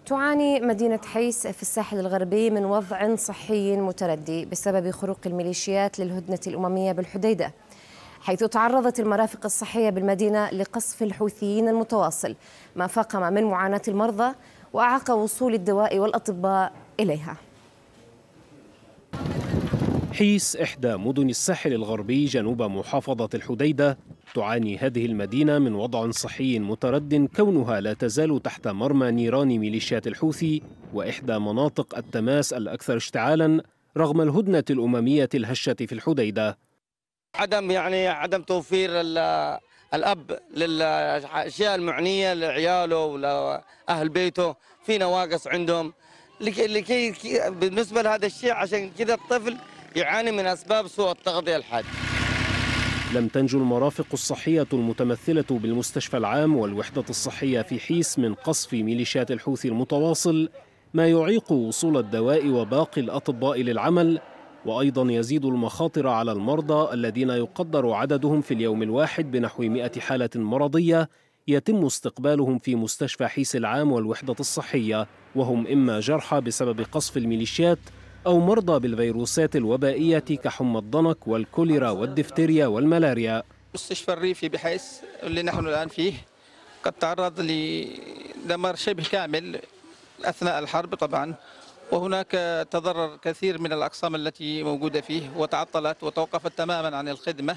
تعاني مدينة حيس في الساحل الغربي من وضع صحي متردي بسبب خروق الميليشيات للهدنة الأممية بالحديدة حيث تعرضت المرافق الصحية بالمدينة لقصف الحوثيين المتواصل ما فاقم من معاناة المرضى وأعاق وصول الدواء والأطباء إليها. حيس إحدى مدن الساحل الغربي جنوب محافظة الحديدة تعاني هذه المدينة من وضع صحي مترد كونها لا تزال تحت مرمى نيران ميليشيات الحوثي وإحدى مناطق التماس الأكثر اشتعالا رغم الهدنة الأممية الهشة في الحديدة. عدم يعني عدم توفير الأب للأشياء المعنية لعياله ولأهل بيته في نواقص عندهم. لكي بالنسبة لهذا الشيء عشان كذا الطفل يعاني من أسباب سوء التغذية الحاد لم تنجو المرافق الصحية المتمثلة بالمستشفى العام والوحدة الصحية في حيس من قصف ميليشيات الحوثي المتواصل ما يعيق وصول الدواء وباقي الأطباء للعمل وأيضا يزيد المخاطر على المرضى الذين يقدر عددهم في اليوم الواحد بنحو مئة حالة مرضية يتم استقبالهم في مستشفى حيس العام والوحدة الصحية وهم إما جرحى بسبب قصف الميليشيات أو مرضى بالفيروسات الوبائية كحمى الضنك والكوليرا والدفتيريا والملاريا. مستشفى الريفي بحيث اللي نحن الآن فيه قد تعرض لدمار شبه كامل أثناء الحرب طبعا وهناك تضرر كثير من الأقسام التي موجودة فيه وتعطلت وتوقفت تماما عن الخدمة.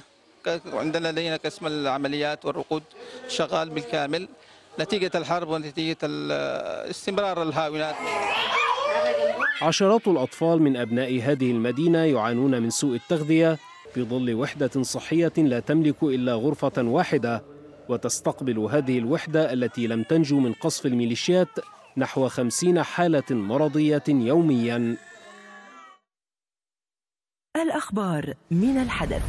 عندنا لدينا قسم العمليات والرقود شغال بالكامل. نتيجة الحرب ونتيجة استمرار الهاونات عشرات الأطفال من أبناء هذه المدينة يعانون من سوء التغذية في ظل وحدة صحية لا تملك إلا غرفة واحدة وتستقبل هذه الوحدة التي لم تنجو من قصف الميليشيات نحو خمسين حالة مرضية يومياً. الأخبار من الحدث.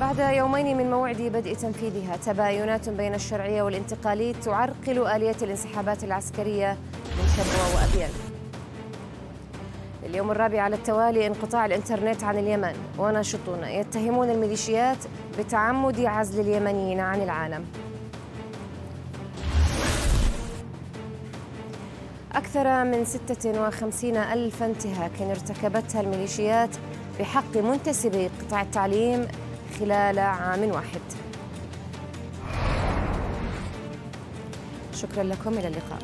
بعد يومين من موعد بدء تنفيذها تباينات بين الشرعية والانتقالي تعرقل آلية الانسحابات العسكرية من شبوة وأبيان اليوم الرابع على التوالي انقطاع الإنترنت عن اليمن. وناشطون يتهمون الميليشيات بتعمد عزل اليمنيين عن العالم. أكثر من 56 ألف انتهاك ارتكبتها الميليشيات بحق منتسبي قطاع التعليم خلال عام واحد. شكرا لكم إلى اللقاء.